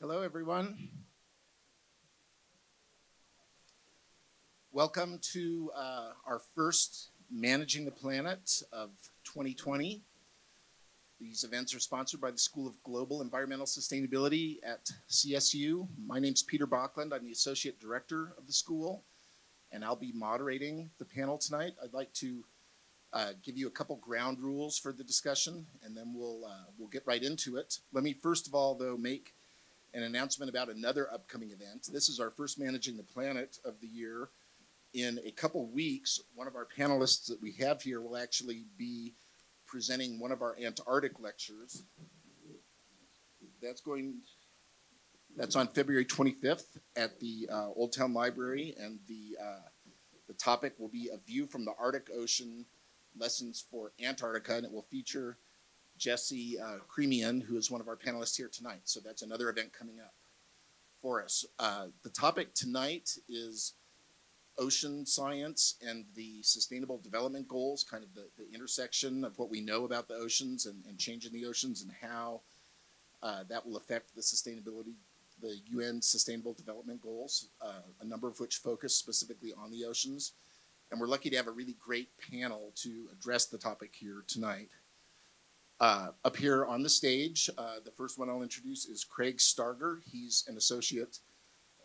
Hello, everyone. Welcome to uh, our first Managing the Planet of 2020. These events are sponsored by the School of Global Environmental Sustainability at CSU. My name's Peter Backlund. I'm the Associate Director of the school, and I'll be moderating the panel tonight. I'd like to uh, give you a couple ground rules for the discussion, and then we'll uh, we'll get right into it. Let me first of all, though, make an announcement about another upcoming event. This is our first Managing the Planet of the year. In a couple weeks, one of our panelists that we have here will actually be presenting one of our Antarctic lectures. That's going, that's on February 25th at the uh, Old Town Library, and the uh, the topic will be a view from the Arctic Ocean, lessons for Antarctica, and it will feature Jessie uh, Creamean, who is one of our panelists here tonight. So that's another event coming up for us. Uh, the topic tonight is ocean science and the sustainable development goals, kind of the, the intersection of what we know about the oceans and, and changing the oceans and how uh, that will affect the sustainability, the UN Sustainable Development Goals, uh, a number of which focus specifically on the oceans. And we're lucky to have a really great panel to address the topic here tonight. Uh, up here on the stage, uh, the first one I'll introduce is Craig Starger. He's an associate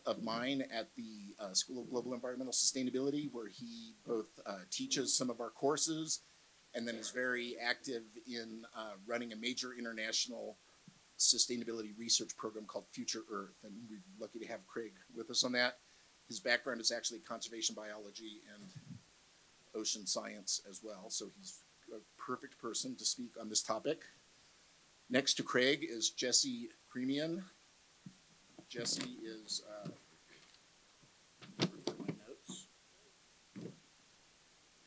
of mine at the uh, School of Global Environmental Sustainability, where he both uh, teaches some of our courses and then is very active in uh, running a major international sustainability research program called Future Earth. And we're lucky to have Craig with us on that. His background is actually conservation biology and ocean science as well, so he's a perfect person to speak on this topic. Next to Craig is Jessie Creamean. Jessie is uh.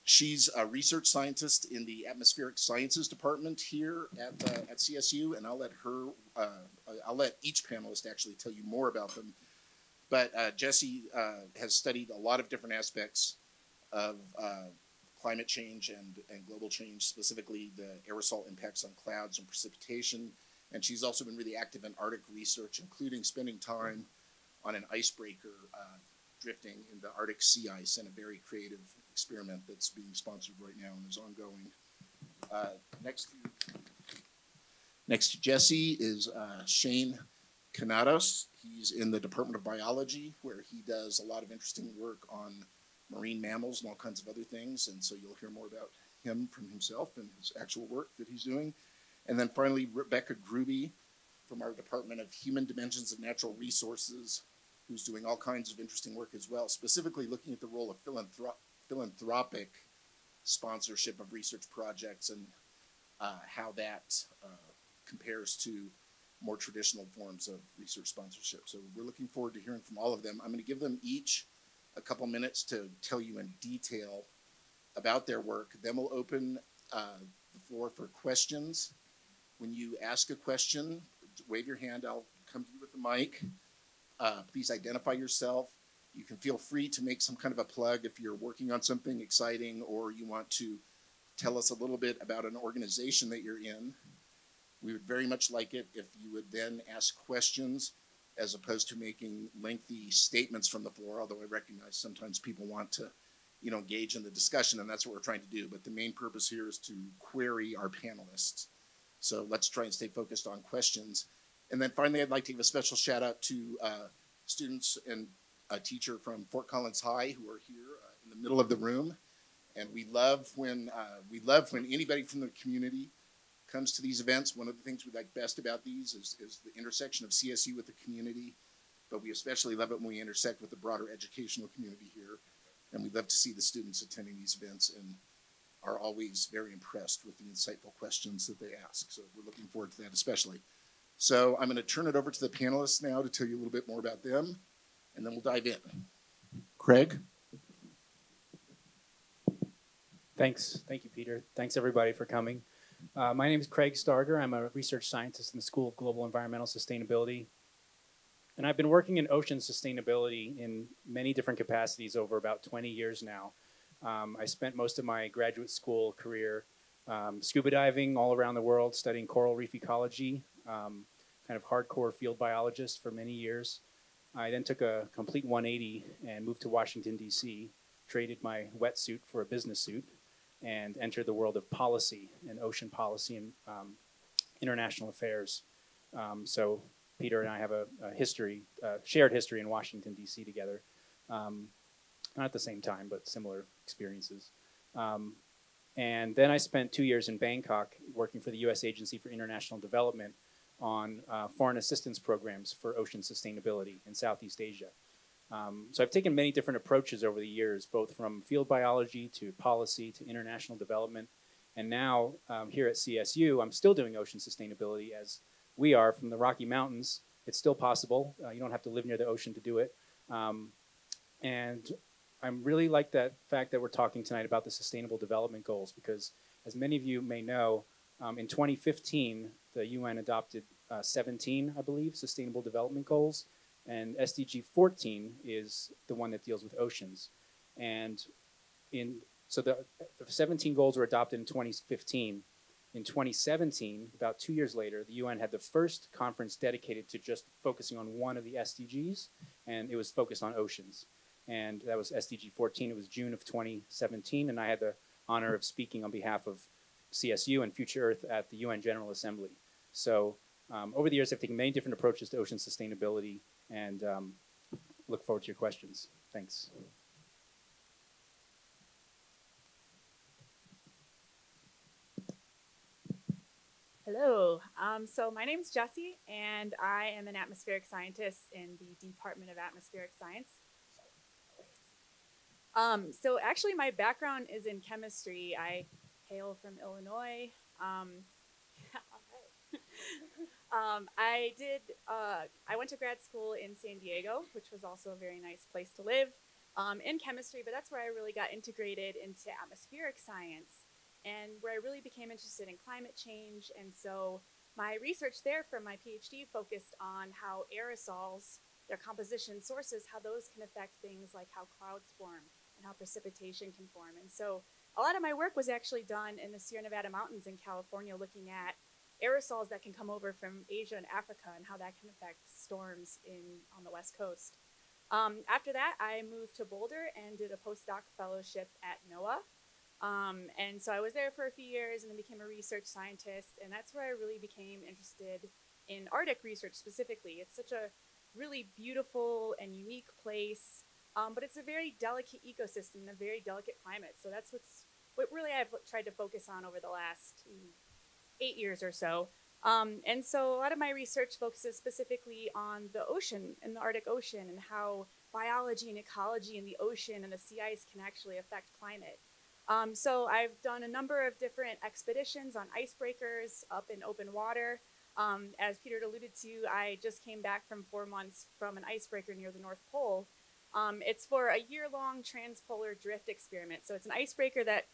She's a research scientist in the atmospheric sciences department here at uh, at CSU, and I'll let her. Uh, I'll let each panelist actually tell you more about them. But uh, Jessie uh, has studied a lot of different aspects of uh, climate change and, and global change, specifically the aerosol impacts on clouds and precipitation. And she's also been really active in Arctic research, including spending time on an icebreaker uh, drifting in the Arctic sea ice in a very creative experiment that's being sponsored right now and is ongoing. Uh, next to next to Jessie is uh, Shane Kanatous. He's in the Department of Biology, where he does a lot of interesting work on marine mammals and all kinds of other things. And so you'll hear more about him from himself and his actual work that he's doing. And then finally, Rebecca Gruby from our Department of Human Dimensions and Natural Resources, who's doing all kinds of interesting work as well, specifically looking at the role of philanthrop philanthropic sponsorship of research projects and uh, how that uh, compares to more traditional forms of research sponsorship. So we're looking forward to hearing from all of them. I'm going to give them each a couple minutes to tell you in detail about their work. Then we'll open uh, the floor for questions. When you ask a question, wave your hand. I'll come to you with the mic. Uh, please identify yourself. You can feel free to make some kind of a plug if you're working on something exciting or you want to tell us a little bit about an organization that you're in. We would very much like it if you would then ask questions as opposed to making lengthy statements from the floor, although I recognize sometimes people want to, you know, engage in the discussion, and that's what we're trying to do. But the main purpose here is to query our panelists. So let's try and stay focused on questions. And then finally, I'd like to give a special shout out to uh, students and a teacher from Fort Collins High who are here uh, in the middle of the room. And we love when uh, we love when anybody from the community comes to these events. One of the things we like best about these is, is the intersection of CSU with the community, but we especially love it when we intersect with the broader educational community here. And we love to see the students attending these events and are always very impressed with the insightful questions that they ask. So we're looking forward to that especially. So I'm going to turn it over to the panelists now to tell you a little bit more about them, and then we'll dive in. Craig? Thanks. Thank you, Peter. Thanks, everybody, for coming. Uh, my name is Craig Starger. I'm a research scientist in the School of Global Environmental Sustainability. And I've been working in ocean sustainability in many different capacities over about 20 years now. Um, I spent most of my graduate school career um, scuba diving all around the world, studying coral reef ecology, um, kind of hardcore field biologist for many years. I then took a complete 180 and moved to Washington, D.C., traded my wetsuit for a business suit, and entered the world of policy and ocean policy and um, international affairs. Um, so Peter and I have a, a history, uh, shared history in Washington D.C. together, um, not at the same time, but similar experiences. Um, and then I spent two years in Bangkok working for the U.S. Agency for International Development on uh, foreign assistance programs for ocean sustainability in Southeast Asia. Um, so I've taken many different approaches over the years, both from field biology to policy to international development. And now um, here at CSU, I'm still doing ocean sustainability as we are from the Rocky Mountains. It's still possible. Uh, you don't have to live near the ocean to do it. Um, and I'm really like that fact that we're talking tonight about the Sustainable Development Goals because, as many of you may know, um, in 2015, the UN adopted uh, 17, I believe, Sustainable Development Goals and SDG 14 is the one that deals with oceans. And in so the, the 17 goals were adopted in 2015. In 2017, about two years later, the UN had the first conference dedicated to just focusing on one of the SDGs, and it was focused on oceans. And that was SDG 14. It was June of 2017, and I had the honor of speaking on behalf of CSU and Future Earth at the UN General Assembly. So um, over the years, I've taken many different approaches to ocean sustainability and um, look forward to your questions. Thanks. Hello. Um, so my name is Jessie, and I am an atmospheric scientist in the Department of Atmospheric Science. Um, so actually, my background is in chemistry. I hail from Illinois. Um, Um, I did. Uh, I went to grad school in San Diego, which was also a very nice place to live um, in chemistry. But that's where I really got integrated into atmospheric science, and where I really became interested in climate change. And so my research there for my PhD focused on how aerosols, their composition sources, how those can affect things like how clouds form and how precipitation can form. And so a lot of my work was actually done in the Sierra Nevada mountains in California, looking at aerosols that can come over from Asia and Africa and how that can affect storms in on the west coast. Um, after that, I moved to Boulder and did a postdoc fellowship at NOAA. Um, and so I was there for a few years and then became a research scientist. And that's where I really became interested in Arctic research specifically. It's such a really beautiful and unique place, um, but it's a very delicate ecosystem and a very delicate climate. So that's what's what really I've tried to focus on over the last eight years or so. Um, and so a lot of my research focuses specifically on the ocean and the Arctic Ocean and how biology and ecology in the ocean and the sea ice can actually affect climate. Um, so I've done a number of different expeditions on icebreakers up in open water. Um, as Peter alluded to, I just came back from four months from an icebreaker near the North Pole. Um, it's for a year-long transpolar drift experiment. So it's an icebreaker that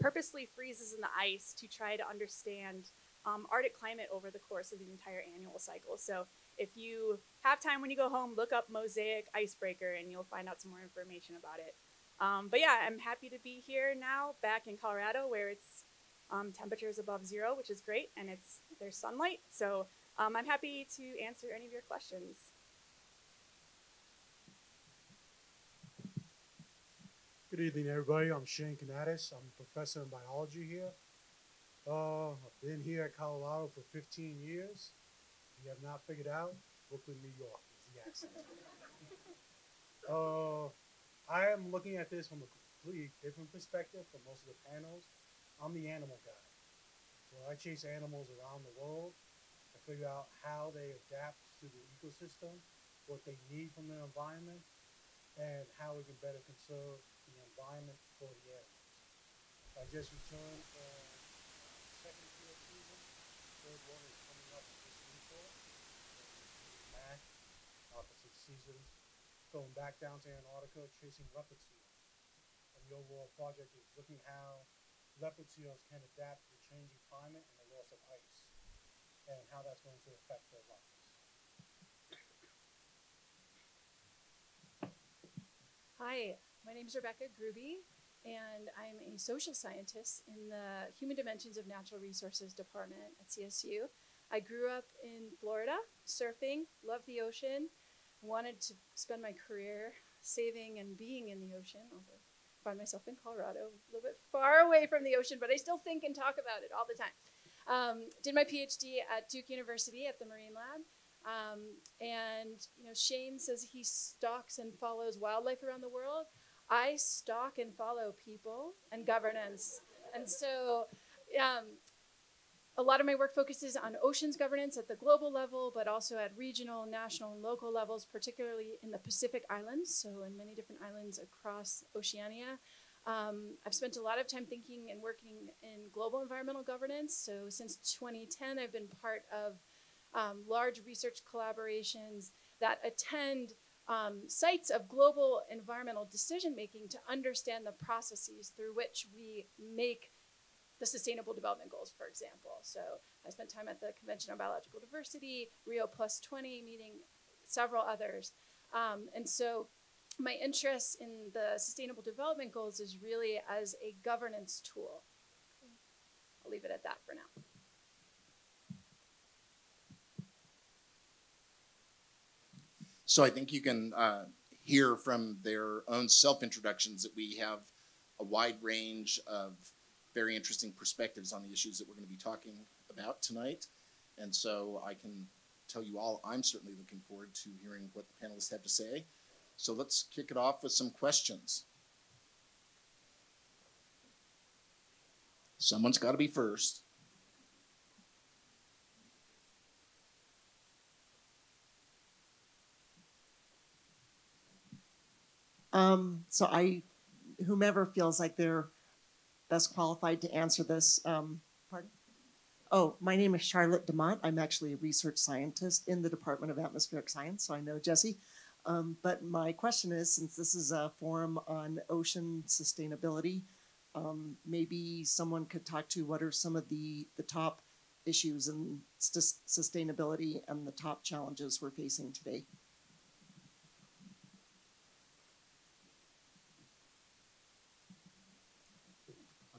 purposely freezes in the ice to try to understand um, Arctic climate over the course of the entire annual cycle. So if you have time when you go home, look up Mosaic Icebreaker and you'll find out some more information about it. Um, but yeah, I'm happy to be here now back in Colorado where it's um, temperatures above zero, which is great, and it's there's sunlight. So um, I'm happy to answer any of your questions. Good evening, everybody. I'm Shane Kanatous. I'm a professor in biology here. Uh, I've been here at Colorado for 15 years. If you have not figured out, Brooklyn, New York is the accent. uh, I am looking at this from a completely different perspective from most of the panels. I'm the animal guy. So I chase animals around the world to figure out how they adapt to the ecosystem, what they need from their environment, and how we can better conserve the environment for the animals. I just returned from second field season. Third one is coming up this weekend. Back opposite seasons, going back down to Antarctica, chasing leopard seals. And the overall project is looking how leopard seals can adapt to changing climate and the loss of ice, and how that's going to affect their lives. Hi, my name is Rebecca Gruby, and I'm a social scientist in the Human Dimensions of Natural Resources Department at CSU. I grew up in Florida, surfing, loved the ocean, wanted to spend my career saving and being in the ocean, although I find myself in Colorado, a little bit far away from the ocean, but I still think and talk about it all the time. Um, did my PhD at Duke University at the Marine Lab. Um, and you know, Shane says he stalks and follows wildlife around the world. I stalk and follow people and governance. And so um, a lot of my work focuses on oceans governance at the global level, but also at regional, national, and local levels, particularly in the Pacific Islands, so in many different islands across Oceania. Um, I've spent a lot of time thinking and working in global environmental governance. So since 2010, I've been part of um, large research collaborations that attend um, sites of global environmental decision making to understand the processes through which we make the Sustainable Development Goals, for example. So I spent time at the Convention on Biological Diversity, Rio Plus 20, meeting several others. Um, and so my interest in the Sustainable Development Goals is really as a governance tool. I'll leave it at that for now. So I think you can uh, hear from their own self introductions that we have a wide range of very interesting perspectives on the issues that we're going to be talking about tonight. And so I can tell you all, I'm certainly looking forward to hearing what the panelists have to say. So let's kick it off with some questions. Someone's got to be first. Um, so I, whomever feels like they're best qualified to answer this, um, pardon? Oh, my name is Charlotte Demont. I'm actually a research scientist in the Department of Atmospheric Science, so I know Jessie. Um, but my question is, since this is a forum on ocean sustainability, um, maybe someone could talk to what are some of the, the top issues in sus- sustainability and the top challenges we're facing today.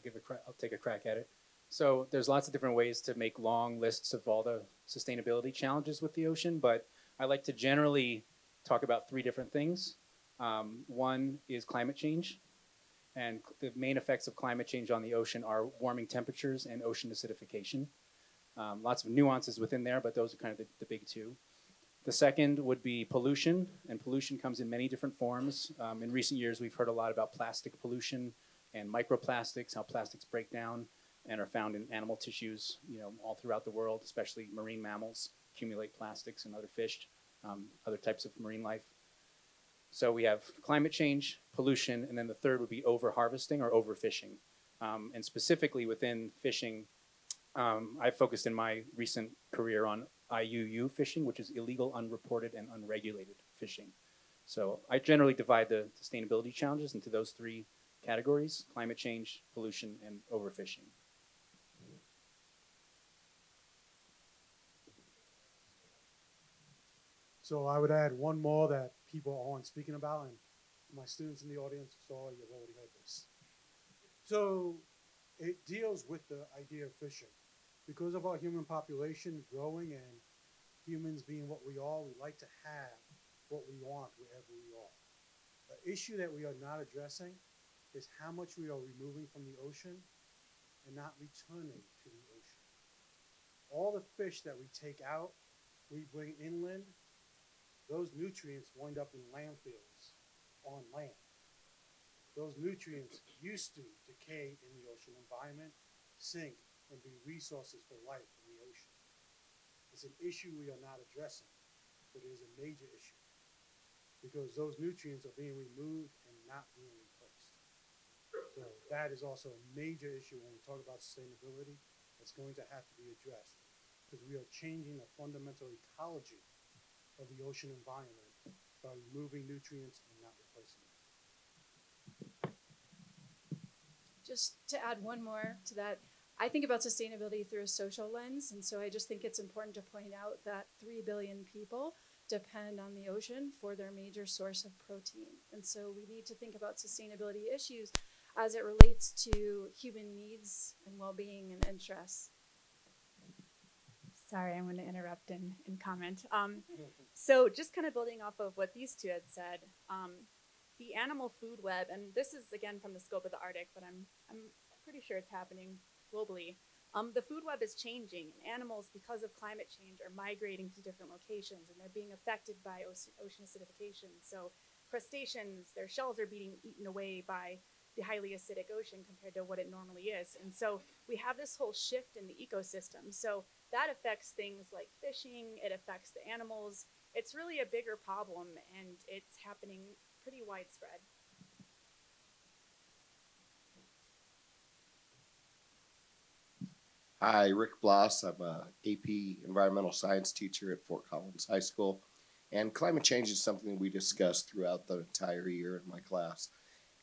I'll give a crack. I'll take a crack at it. So there's lots of different ways to make long lists of all the sustainability challenges with the ocean, but I like to generally talk about three different things. Um, one is climate change, and the main effects of climate change on the ocean are warming temperatures and ocean acidification. Um, lots of nuances within there, but those are kind of the, the big two. The second would be pollution, and pollution comes in many different forms. Um, in recent years, we've heard a lot about plastic pollution and microplastics, how plastics break down and are found in animal tissues, you know, all throughout the world, especially marine mammals accumulate plastics and other fish, um, other types of marine life. So we have climate change, pollution, and then the third would be over harvesting or overfishing. Um, and specifically within fishing, um, I've focused in my recent career on IUU fishing, which is illegal, unreported, and unregulated fishing. So I generally divide the sustainability challenges into those three categories climate change, pollution, and overfishing. So I would add one more that people aren't speaking about, and my students in the audience, sorry, you've already heard this. So it deals with the idea of fishing. Because of our human population growing and humans being what we are, we like to have what we want wherever we are. The issue that we are not addressing is how much we are removing from the ocean and not returning to the ocean. All the fish that we take out, we bring inland, those nutrients wind up in landfills on land. Those nutrients used to decay in the ocean environment, sink, and be resources for life in the ocean. It's an issue we are not addressing, but it is a major issue because those nutrients are being removed and not being. So that is also a major issue when we talk about sustainability that's going to have to be addressed because we are changing the fundamental ecology of the ocean environment by removing nutrients and not replacing them. Just to add one more to that, I think about sustainability through a social lens. And so I just think it's important to point out that 3 billion people depend on the ocean for their major source of protein. And so we need to think about sustainability issues as it relates to human needs and well being and interests. Sorry, I'm going to interrupt and, and comment. Um, so, just kind of building off of what these two had said, um, the animal food web, and this is again from the scope of the Arctic, but I'm I'm pretty sure it's happening globally. Um, the food web is changing, and animals, because of climate change, are migrating to different locations, and they're being affected by ocean acidification. So, crustaceans, their shells are being eaten away by the highly acidic ocean compared to what it normally is. And so we have this whole shift in the ecosystem. So that affects things like fishing, it affects the animals. It's really a bigger problem and it's happening pretty widespread. Hi, Rick Bloss. I'm a AP environmental science teacher at Fort Collins High School. And climate change is something we discuss throughout the entire year in my class.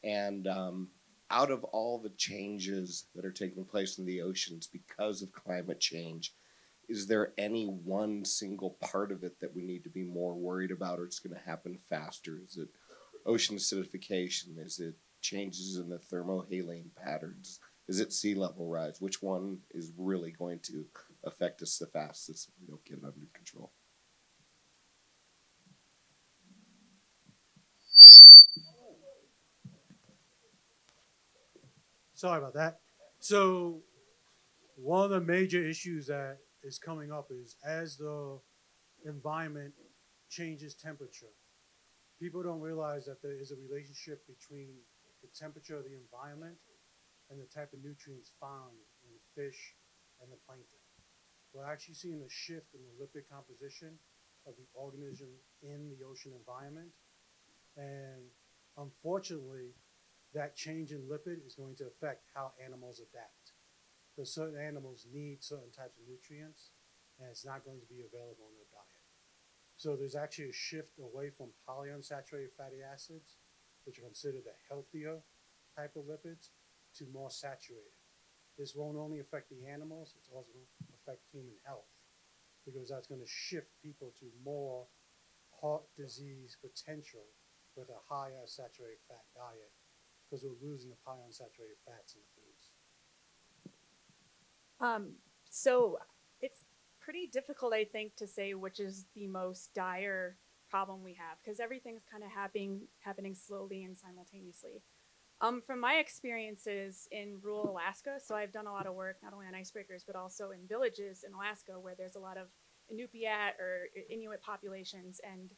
And um, out of all the changes that are taking place in the oceans because of climate change, is there any one single part of it that we need to be more worried about or it's going to happen faster? Is it ocean acidification? Is it changes in the thermohaline patterns? Is it sea level rise? Which one is really going to affect us the fastest if we don't get it under control? Sorry about that. So, one of the major issues that is coming up is as the environment changes temperature, people don't realize that there is a relationship between the temperature of the environment and the type of nutrients found in fish and the plankton. We're actually seeing a shift in the lipid composition of the organism in the ocean environment. And unfortunately, that change in lipid is going to affect how animals adapt. Because certain animals need certain types of nutrients, and it's not going to be available in their diet. So there's actually a shift away from polyunsaturated fatty acids, which are considered the healthier type of lipids, to more saturated. This won't only affect the animals, it's also going to affect human health because that's going to shift people to more heart disease potential with a higher saturated fat diet because we're losing the polyunsaturated fats in the foods. Um, so it's pretty difficult, I think, to say which is the most dire problem we have because everything's kind of happening happening slowly and simultaneously. Um, from my experiences in rural Alaska, so I've done a lot of work not only on icebreakers but also in villages in Alaska where there's a lot of Inupiat or Inuit populations, and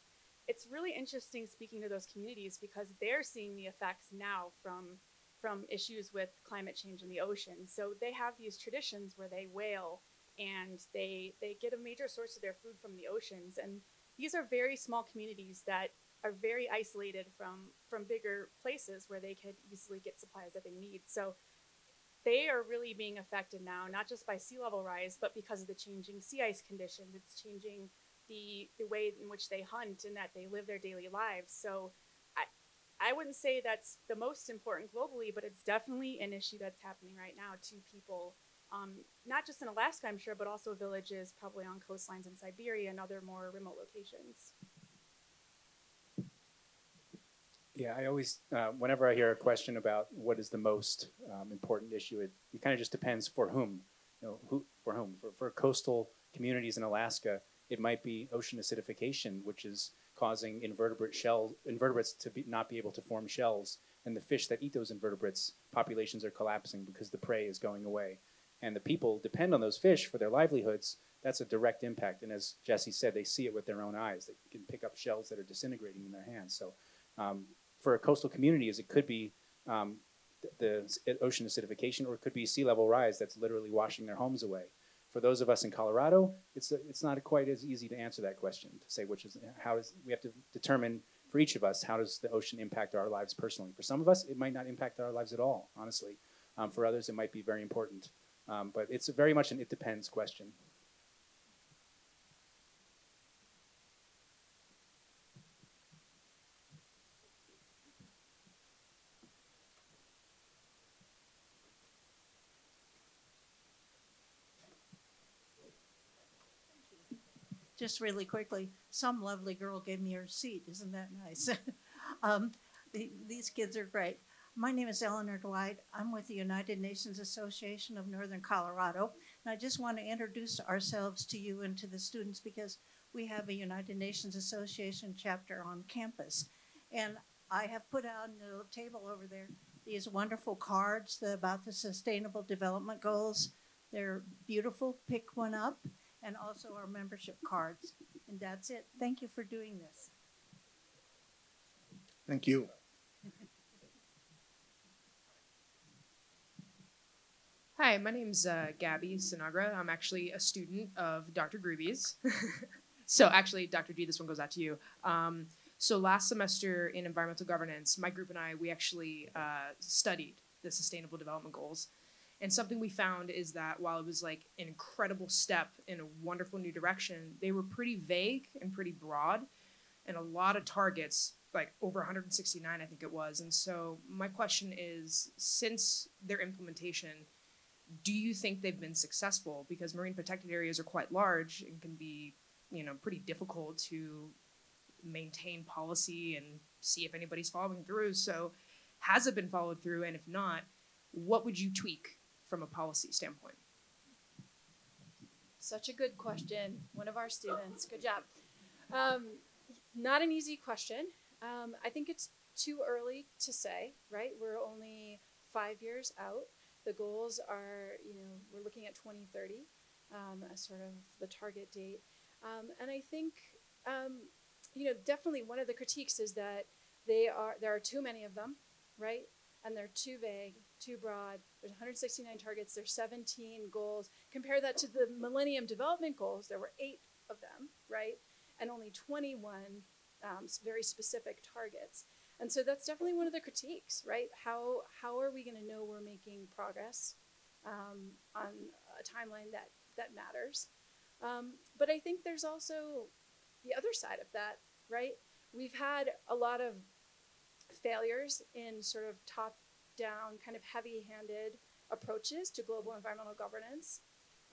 it's really interesting speaking to those communities because they're seeing the effects now from from issues with climate change in the ocean. So they have these traditions where they whale and they they get a major source of their food from the oceans and these are very small communities that are very isolated from from bigger places where they could easily get supplies that they need. So they are really being affected now, not just by sea level rise, but because of the changing sea ice conditions. It's changing the the way in which they hunt and that they live their daily lives. So I I wouldn't say that's the most important globally, but it's definitely an issue that's happening right now to people. Um, not just in Alaska, I'm sure, but also villages, probably on coastlines in Siberia and other more remote locations. Yeah, I always, uh, whenever I hear a question about what is the most um, important issue, it, it kind of just depends for whom. You know, who for whom? For, for coastal communities in Alaska, it might be ocean acidification, which is causing invertebrate shells, invertebrates to be, not be able to form shells, and the fish that eat those invertebrates populations are collapsing because the prey is going away, and the people depend on those fish for their livelihoods. That's a direct impact, and as Jessie said, they see it with their own eyes. They can pick up shells that are disintegrating in their hands. So um, for a coastal community, communities, it could be um, the ocean acidification, or it could be sea level rise that's literally washing their homes away. For those of us in Colorado, it's it's not quite as easy to answer that question to say which is how does we have to determine for each of us how does the ocean impact our lives personally. For some of us, it might not impact our lives at all. Honestly, um, for others, it might be very important. Um, but it's very much an it depends question. Just really quickly, some lovely girl gave me her seat. Isn't that nice? um, the, these kids are great. My name is Eleanor Dwight. I'm with the United Nations Association of Northern Colorado. And I just want to introduce ourselves to you and to the students because we have a United Nations Association chapter on campus. And I have put out on the table over there these wonderful cards about the Sustainable Development Goals. They're beautiful. Pick one up, and also our membership cards. And that's it. Thank you for doing this. Thank you. Hi, my name's uh, Gabby Sinagra. I'm actually a student of Dr. Gruby's. so, actually, Dr. G, this one goes out to you. Um, so, last semester in environmental governance, my group and I, we actually uh, studied the Sustainable Development Goals. And something we found is that while it was like an incredible step in a wonderful new direction, they were pretty vague and pretty broad, and a lot of targets, like over 169, I think it was. And so, my question is since their implementation, do you think they've been successful? Because marine protected areas are quite large and can be, you know, pretty difficult to maintain policy and see if anybody's following through. So, has it been followed through? And if not, what would you tweak from a policy standpoint? Such a good question. One of our students. Good job. Um, not an easy question. Um, I think it's too early to say, right? We're only five years out. The goals are, you know, we're looking at 2030 um, as sort of the target date. Um, and I think, um, you know, definitely one of the critiques is that they are there are too many of them, right? And they're too vague, too broad. There's 169 targets. There's 17 goals. Compare that to the Millennium Development Goals. There were eight of them, right? And only 21 um, very specific targets. And so that's definitely one of the critiques, right? How how are we going to know we're making progress um, on a timeline that that matters? Um, but I think there's also the other side of that, right? We've had a lot of failures in sort of top down, kind of heavy handed approaches to global environmental governance.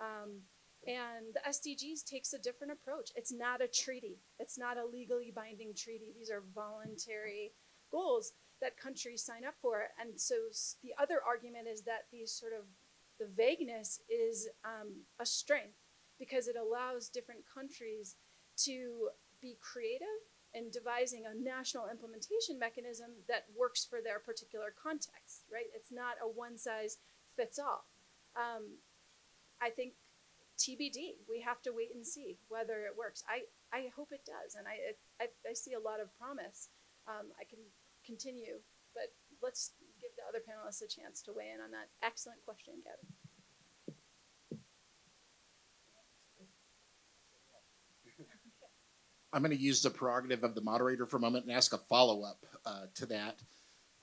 Um, and the SDGs takes a different approach. It's not a treaty. It's not a legally binding treaty. These are voluntary goals that countries sign up for. And so the other argument is that these sort of the vagueness is um, a strength because it allows different countries to be creative in devising a national implementation mechanism that works for their particular context, right? It's not a one size fits all. Um, I think TBD. We have to wait and see whether it works. I, I hope it does, and I, it, I, I see a lot of promise. Um, I can continue, but let's give the other panelists a chance to weigh in on that. Excellent question, Gabby. I'm going to use the prerogative of the moderator for a moment and ask a follow up uh, to that,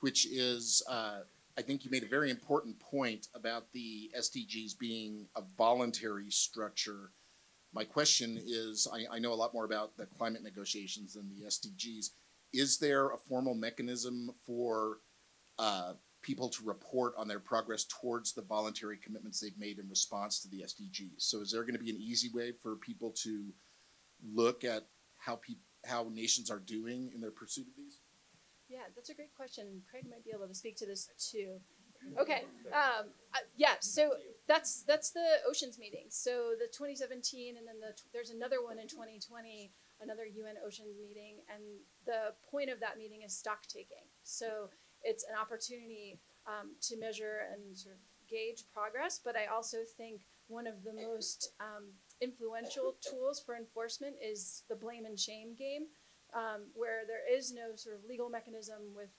which is uh, I think you made a very important point about the SDGs being a voluntary structure. My question is I, I know a lot more about the climate negotiations than the SDGs. Is there a formal mechanism for uh, people to report on their progress towards the voluntary commitments they've made in response to the SDGs? So, is there going to be an easy way for people to look at how how nations are doing in their pursuit of these? Yeah, that's a great question. Craig might be able to speak to this too. Okay. Um, uh, yeah. So that's that's the oceans meeting. So the 2017, and then the there's another one in 2020, another UN oceans meeting, and the point of that meeting is stock taking. So it's an opportunity um, to measure and sort of gauge progress. But I also think one of the most um, influential tools for enforcement is the blame and shame game um, where there is no sort of legal mechanism with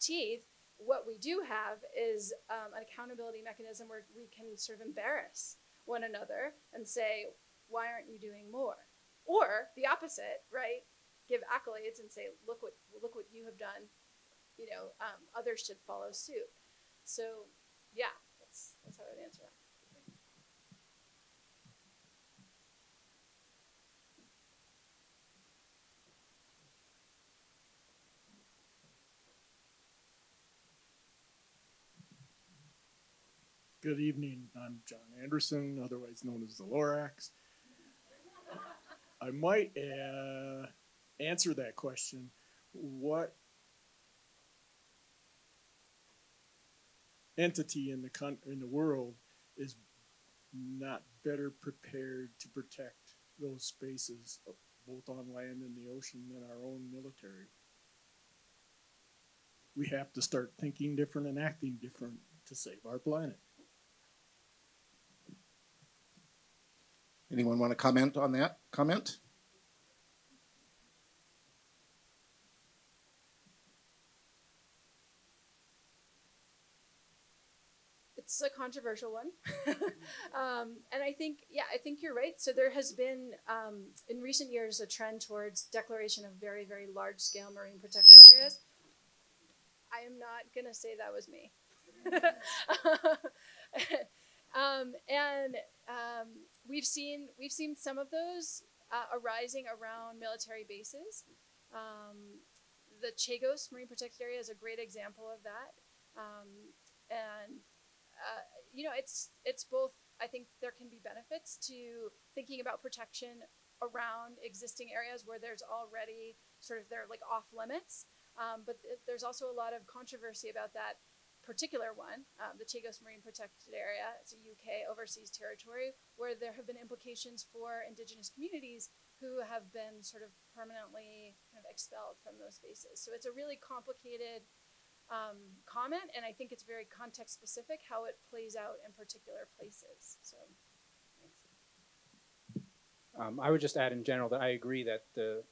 teeth. What we do have is um, an accountability mechanism where we can sort of embarrass one another and say, "Why aren't you doing more?" Or the opposite, right? Give accolades and say, "Look what look what you have done." You know, um, others should follow suit. So, yeah, that's that's how I would answer that. Good evening. I'm John Anderson, otherwise known as the Lorax. I might uh, answer that question. What entity in the con- in the world is not better prepared to protect those spaces, both on land and the ocean, than our own military. We have to start thinking different and acting different to save our planet. Anyone want to comment on that comment? it's a controversial one. um, and I think, yeah, I think you're right. So there has been, um, in recent years, a trend towards declaration of very, very large scale marine protected areas. I am not going to say that was me. um, and um, we've seen we've seen some of those uh, arising around military bases. Um, the Chagos Marine Protected Area is a great example of that. Um, and uh, you know, it's it's both. I think there can be benefits to thinking about protection around existing areas where there's already sort of they're like off limits. Um, but th- there's also a lot of controversy about that particular one, um, the Chagos Marine Protected Area. It's a UK overseas territory where there have been implications for Indigenous communities who have been sort of permanently kind of expelled from those spaces. So it's a really complicated um, comment, and I think it's very context specific how it plays out in particular places. So. Um, I would just add in general that I agree that the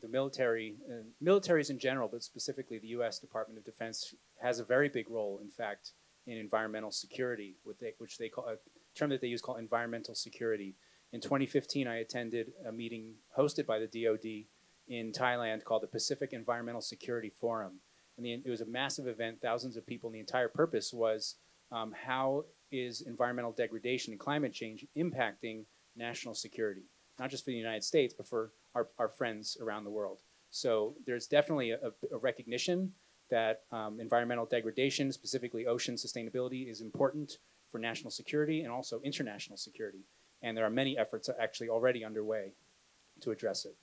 the military, militaries in general, but specifically the U.S. Department of Defense, has a very big role, in fact, in environmental security, which they call a term that they use called environmental security. In 2015, I attended a meeting hosted by the DoD in Thailand called the Pacific Environmental Security Forum and the, it was a massive event, thousands of people, and the entire purpose was um, how is environmental degradation and climate change impacting national security, not just for the United States, but for our, our friends around the world. So there's definitely a, a recognition that um, environmental degradation, specifically ocean sustainability, is important for national security and also international security. And there are many efforts actually already underway to address it.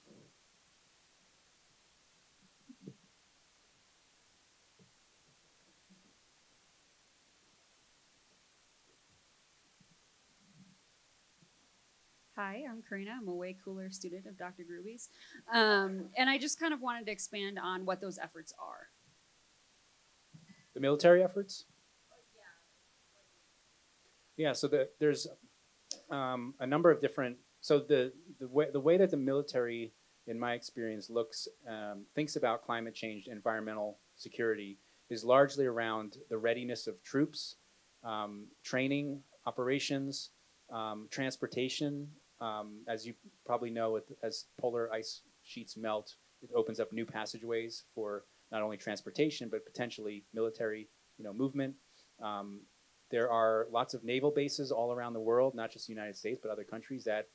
Hi, I'm Karina. I'm a way cooler student of Dr. Gruby's. Um, and I just kind of wanted to expand on what those efforts are. The military efforts? Yeah, Yeah, so the, there's um, a number of different. So the the way the way that the military, in my experience, looks um, thinks about climate change, environmental security, is largely around the readiness of troops, um, training, operations, um, transportation, um, as you probably know, as polar ice sheets melt, it opens up new passageways for not only transportation but potentially military, you know, movement. Um, there are lots of naval bases all around the world, not just the United States, but other countries that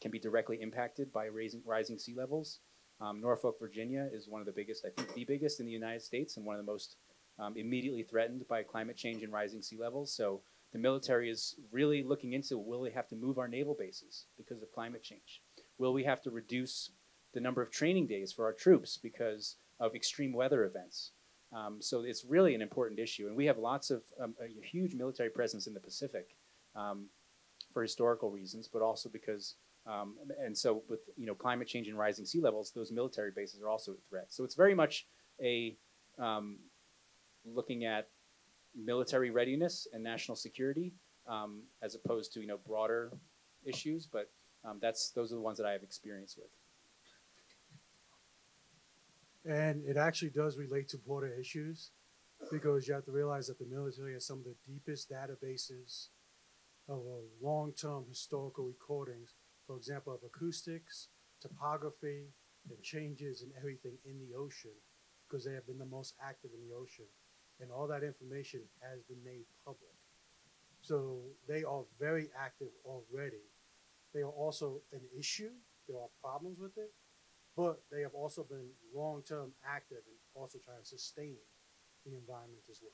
can be directly impacted by raising, rising sea levels. Um, Norfolk, Virginia is one of the biggest, I think the biggest in the United States and one of the most um, immediately threatened by climate change and rising sea levels. So the military is really looking into will we have to move our naval bases because of climate change? Will we have to reduce the number of training days for our troops because of extreme weather events? Um, so it's really an important issue, and we have lots of um, a huge military presence in the Pacific um, for historical reasons, but also because um, and so with you know climate change and rising sea levels, those military bases are also a threat. So it's very much a um, looking at military readiness and national security, um, as opposed to you know broader issues. But um, that's those are the ones that I have experience with. And it actually does relate to border issues because you have to realize that the military has some of the deepest databases of long-term historical recordings, for example, of acoustics, topography, and changes in everything in the ocean because they have been the most active in the ocean and all that information has been made public. So they are very active already. They are also an issue. There are problems with it, but they have also been long term active and also trying to sustain the environment as well.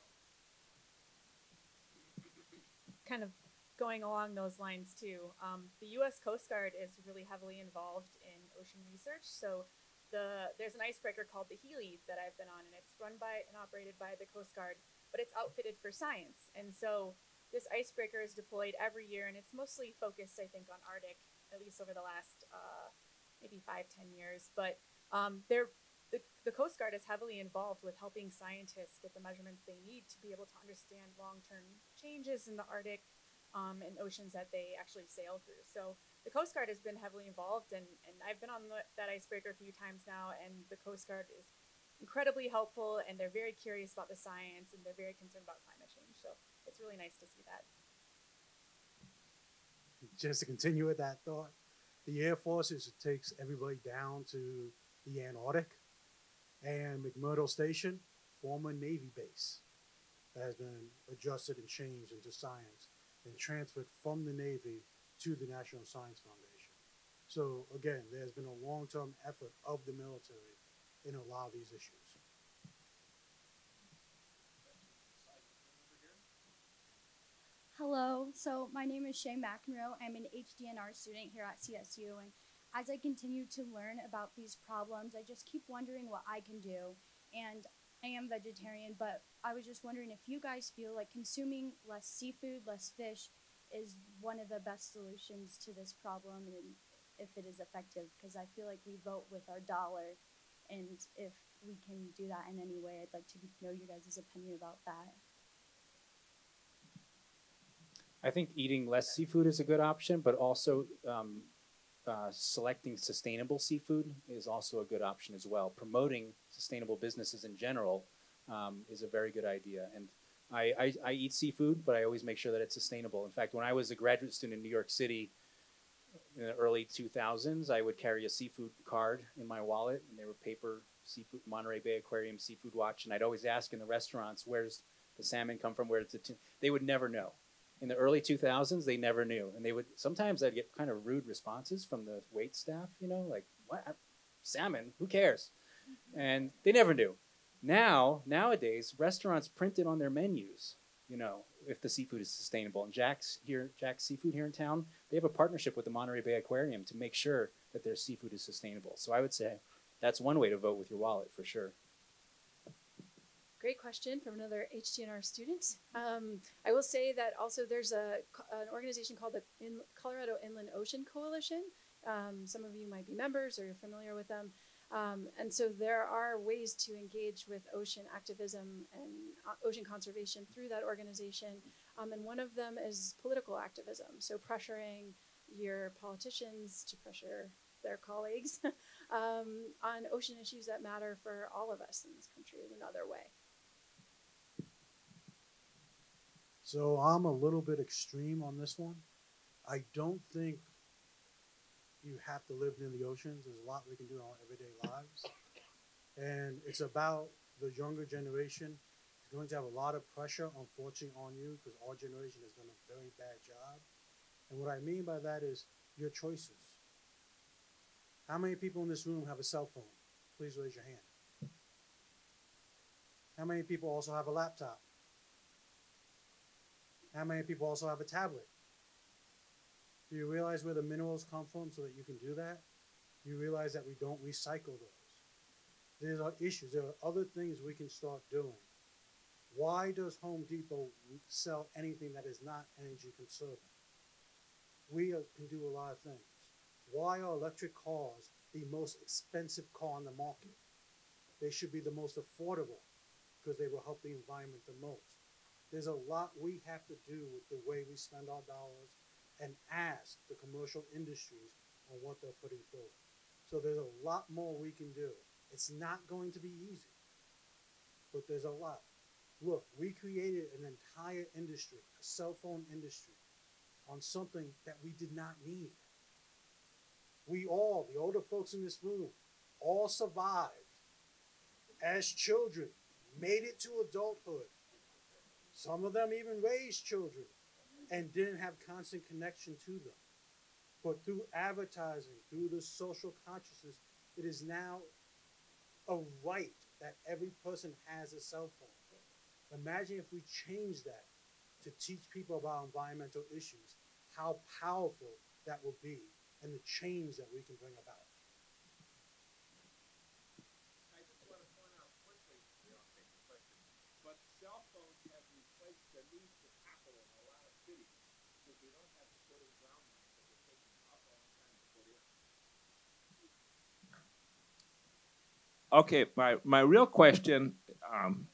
Kind of going along those lines too, um, the U.S. Coast Guard is really heavily involved in ocean research. So the there's an icebreaker called the Healy that I've been on, and it's run by and operated by the Coast Guard, but it's outfitted for science. And so this icebreaker is deployed every year, and it's mostly focused, I think, on Arctic, at least over the last uh, maybe five, ten years. But um, they're the, the Coast Guard is heavily involved with helping scientists get the measurements they need to be able to understand long-term changes in the Arctic um, and oceans that they actually sail through. So the Coast Guard has been heavily involved, and, and I've been on the, that icebreaker a few times now, and the Coast Guard is incredibly helpful, and they're very curious about the science, and they're very concerned about climate change. So it's really nice to see that. Just to continue with that thought, the Air Force is, takes everybody down to the Antarctic and McMurdo Station, former Navy base that has been adjusted and changed into science and transferred from the Navy to the National Science Foundation. So again, there's been a long-term effort of the military in a lot of these issues. Hello, so my name is Shay McEnroe. I'm an HDNR student here at CSU, and as I continue to learn about these problems, I just keep wondering what I can do. And I am vegetarian, but I was just wondering if you guys feel like consuming less seafood, less fish is one of the best solutions to this problem and if it is effective because I feel like we vote with our dollar and if we can do that in any way, I'd like to know your guys' opinion about that. I think eating less seafood is a good option, but also um, uh, selecting sustainable seafood is also a good option as well. Promoting sustainable businesses in general um, is a very good idea. And I, I, I, eat seafood, but I always make sure that it's sustainable. In fact, when I was a graduate student in New York City in the early 2000s, I would carry a seafood card in my wallet, and they were paper seafood, Monterey Bay Aquarium seafood watch. And I'd always ask in the restaurants, where's the salmon come from? Where's the? They would never know in the early 2000s they never knew and they would sometimes i'd get kind of rude responses from the wait staff you know like what salmon who cares and they never knew now nowadays restaurants print it on their menus you know if the seafood is sustainable and Jax here Jax seafood here in town they have a partnership with the monterey bay aquarium to make sure that their seafood is sustainable so i would say that's one way to vote with your wallet for sure Great question from another HDNR student. Um, I will say that also there's a, an organization called the In Colorado Inland Ocean Coalition. Um, some of you might be members or you're familiar with them. Um, and so there are ways to engage with ocean activism and uh, ocean conservation through that organization. Um, and one of them is political activism. So pressuring your politicians to pressure their colleagues um, on ocean issues that matter for all of us in this country in another way. So I'm a little bit extreme on this one. I don't think you have to live near the oceans. There's a lot we can do in our everyday lives. And it's about the younger generation is going to have a lot of pressure, unfortunately, on you because our generation has done a very bad job. And what I mean by that is your choices. How many people in this room have a cell phone? Please raise your hand. How many people also have a laptop? How many people also have a tablet? Do you realize where the minerals come from so that you can do that? Do you realize that we don't recycle those? There are issues. There are other things we can start doing. Why does Home Depot sell anything that is not energy conserving? We can do a lot of things. Why are electric cars the most expensive car on the market? They should be the most affordable because they will help the environment the most. There's a lot we have to do with the way we spend our dollars and ask the commercial industries on what they're putting forward. So there's a lot more we can do. It's not going to be easy, but there's a lot. Look, we created an entire industry, a cell phone industry, on something that we did not need. We all, the older folks in this room, all survived as children, made it to adulthood, some of them even raised children and didn't have constant connection to them. But through advertising, through the social consciousness, it is now a right that every person has a cell phone. Imagine if we change that to teach people about environmental issues, how powerful that will be and the change that we can bring about. cell phones have replaced the need for capital in a lot of city because we don't have to put in ground lines that will take an awful long time to put in. Okay, my, my real question, um,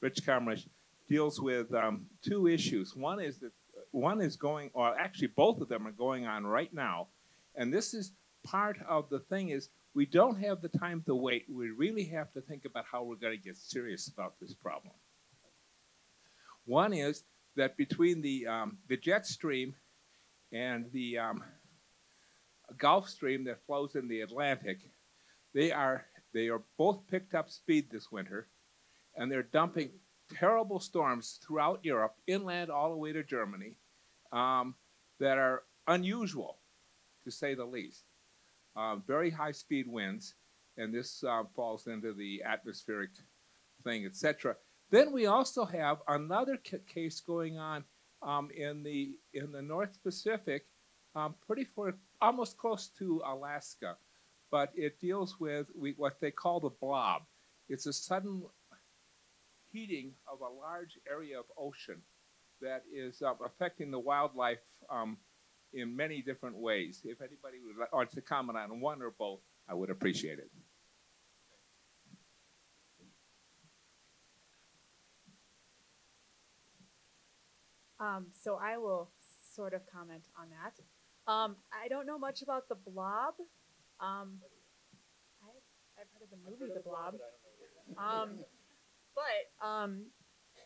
Rich Kamrish, deals with um, two issues. One is that one is going, or actually both of them are going on right now, and this is part of the thing is we don't have the time to wait. We really have to think about how we're going to get serious about this problem. One is that between the um, the jet stream and the um, Gulf Stream that flows in the Atlantic, they are they are both picked up speed this winter, and they're dumping terrible storms throughout Europe, inland all the way to Germany, um, that are unusual, to say the least. Uh, very high speed winds, and this uh, falls into the atmospheric thing, etc. Then we also have another case going on um, in the in the North Pacific, um, pretty for almost close to Alaska, but it deals with what they call the blob. It's a sudden heating of a large area of ocean that is uh, affecting the wildlife um, in many different ways. If anybody would like to comment on one or both, I would appreciate it. Um, so I will sort of comment on that. Um, I don't know much about the blob. Um, I, have heard of the movie The Blob. Um, but um,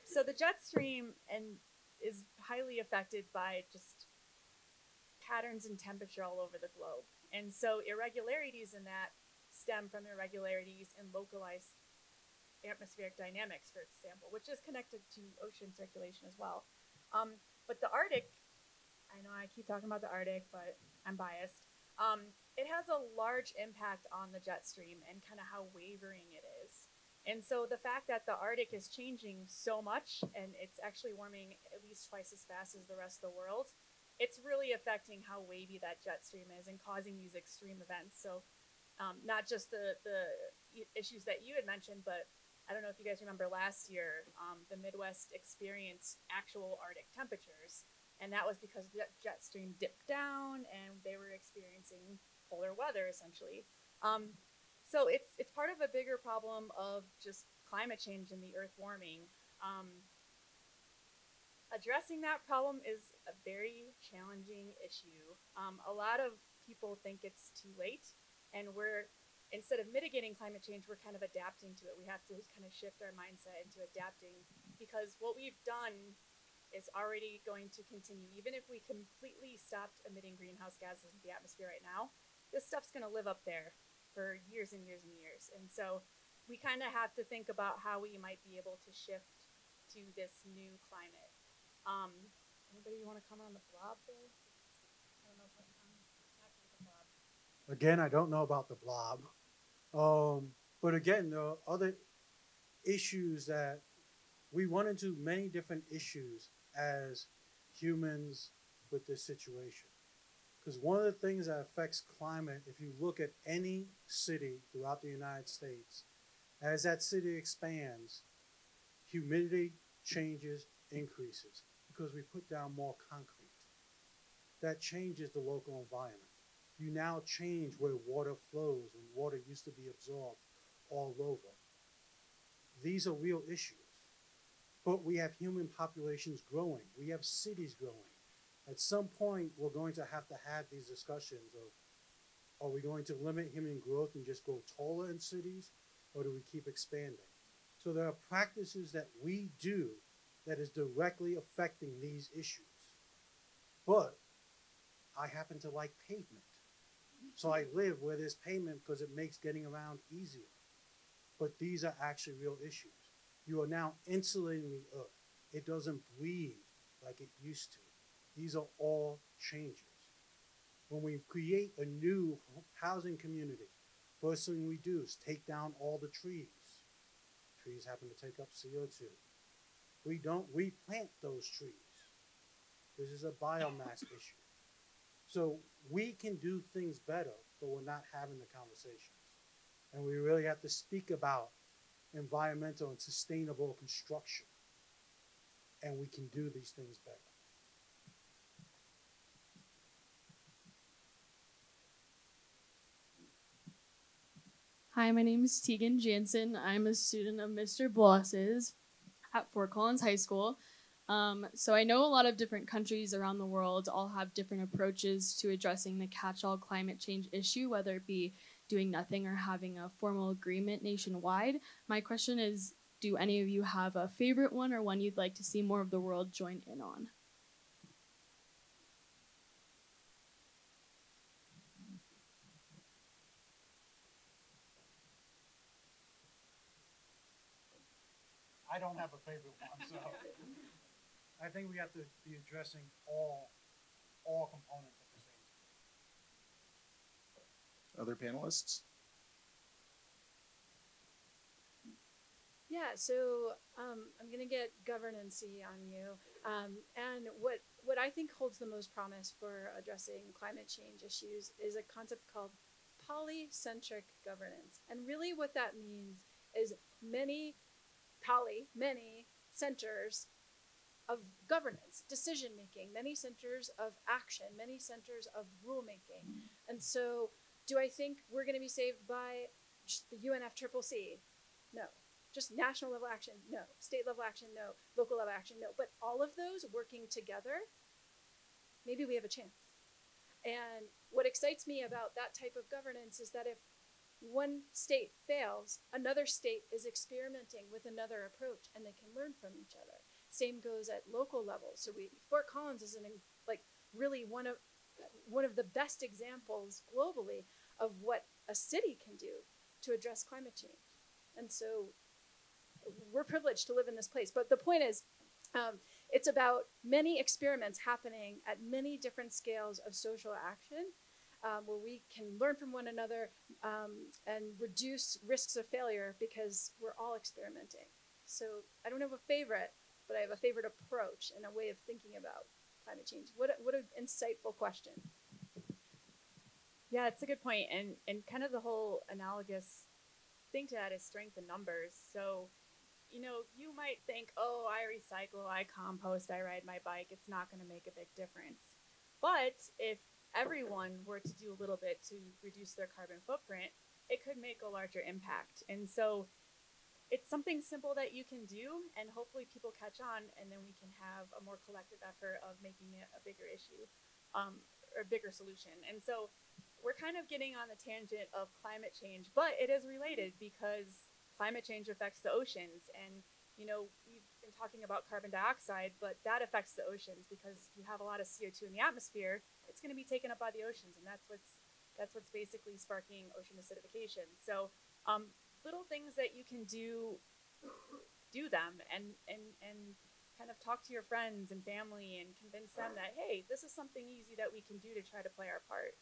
so the jet stream and is highly affected by just patterns in temperature all over the globe. And so irregularities in that stem from irregularities in localized atmospheric dynamics, for example, which is connected to ocean circulation as well. Um, but the Arctic, I know I keep talking about the Arctic, but I'm biased. Um, it has a large impact on the jet stream and kind of how wavering it is. And so the fact that the Arctic is changing so much and it's actually warming at least twice as fast as the rest of the world, it's really affecting how wavy that jet stream is and causing these extreme events. So um, not just the, the issues that you had mentioned, but I don't know if you guys remember last year, um, the Midwest experienced actual Arctic temperatures. And that was because the jet stream dipped down and they were experiencing polar weather essentially. Um, so it's it's part of a bigger problem of just climate change and the earth warming. Um, addressing that problem is a very challenging issue. Um, a lot of people think it's too late, and we're instead of mitigating climate change, we're kind of adapting to it. We have to kind of shift our mindset into adapting because what we've done is already going to continue. Even if we completely stopped emitting greenhouse gases into the atmosphere right now, this stuff's going to live up there for years and years and years. And so we kind of have to think about how we might be able to shift to this new climate. Um, anybody want to comment on the blob there? Again, I don't know about the blob. Um, but again, the other issues that we run into many different issues as humans with this situation. Because one of the things that affects climate, if you look at any city throughout the United States, as that city expands, humidity changes, increases because we put down more concrete. That changes the local environment. You now change where water flows and water used to be absorbed all over. These are real issues. But we have human populations growing, we have cities growing at some point, we're going to have to have these discussions of are we going to limit human growth and just grow taller in cities, or do we keep expanding? So there are practices that we do that is directly affecting these issues. But I happen to like pavement. So I live where there's pavement because it makes getting around easier. But these are actually real issues. You are now insulating the earth. It doesn't breathe like it used to. These are all changes. When we create a new housing community, first thing we do is take down all the trees. Trees happen to take up CO2. We don't replant those trees. This is a biomass issue. So we can do things better, but we're not having the conversations. And we really have to speak about environmental and sustainable construction. And we can do these things better. Hi, my name is Tegan Jansen. I'm a student of Mr. Bloss's at Fort Collins High School. Um, so I know a lot of different countries around the world all have different approaches to addressing the catch-all climate change issue, whether it be doing nothing or having a formal agreement nationwide. My question is, do any of you have a favorite one or one you'd like to see more of the world join in on? I don't have a favorite one, so I think we have to be addressing all all components at the same time. Other panelists? Yeah, so um, I'm gonna get governancy on you, um, and what what I think holds the most promise for addressing climate change issues is a concept called polycentric governance, and really what that means is many poly many centers of governance, decision making, many centers of action, many centers of rulemaking, and so do I think we're gonna be saved by just the UNFCCC? No just national level action, no. State level action, no. Local level action, no. But all of those working together, maybe we have a chance. And what excites me about that type of governance is that if one state fails, another state is experimenting with another approach and they can learn from each other. Same goes at local level. So we Fort Collins is an like really one of one of the best examples globally of what a city can do to address climate change. And so we're privileged to live in this place. But the point is, um, it's about many experiments happening at many different scales of social action um, where we can learn from one another um, and reduce risks of failure because we're all experimenting. So I don't have a favorite, but I have a favorite approach and a way of thinking about climate change. What, what an insightful question. Yeah, it's a good point, and and kind of the whole analogous thing to that is strength in numbers. So you know, you might think, oh, I recycle, I compost, I ride my bike, it's not going to make a big difference. But if everyone were to do a little bit to reduce their carbon footprint, it could make a larger impact. And so it's something simple that you can do, and hopefully people catch on, and then we can have a more collective effort of making it a bigger issue um, or a bigger solution. And so we're kind of getting on the tangent of climate change, but it is related because climate change affects the oceans. And you know we've been talking about carbon dioxide but that affects the oceans because you have a lot of co2 in the atmosphere. It's going to be taken up by the oceans and that's what's that's what's basically sparking ocean acidification. So um, little things that you can do do them and and and kind of talk to your friends and family and convince them that hey this is something easy that we can do to try to play our part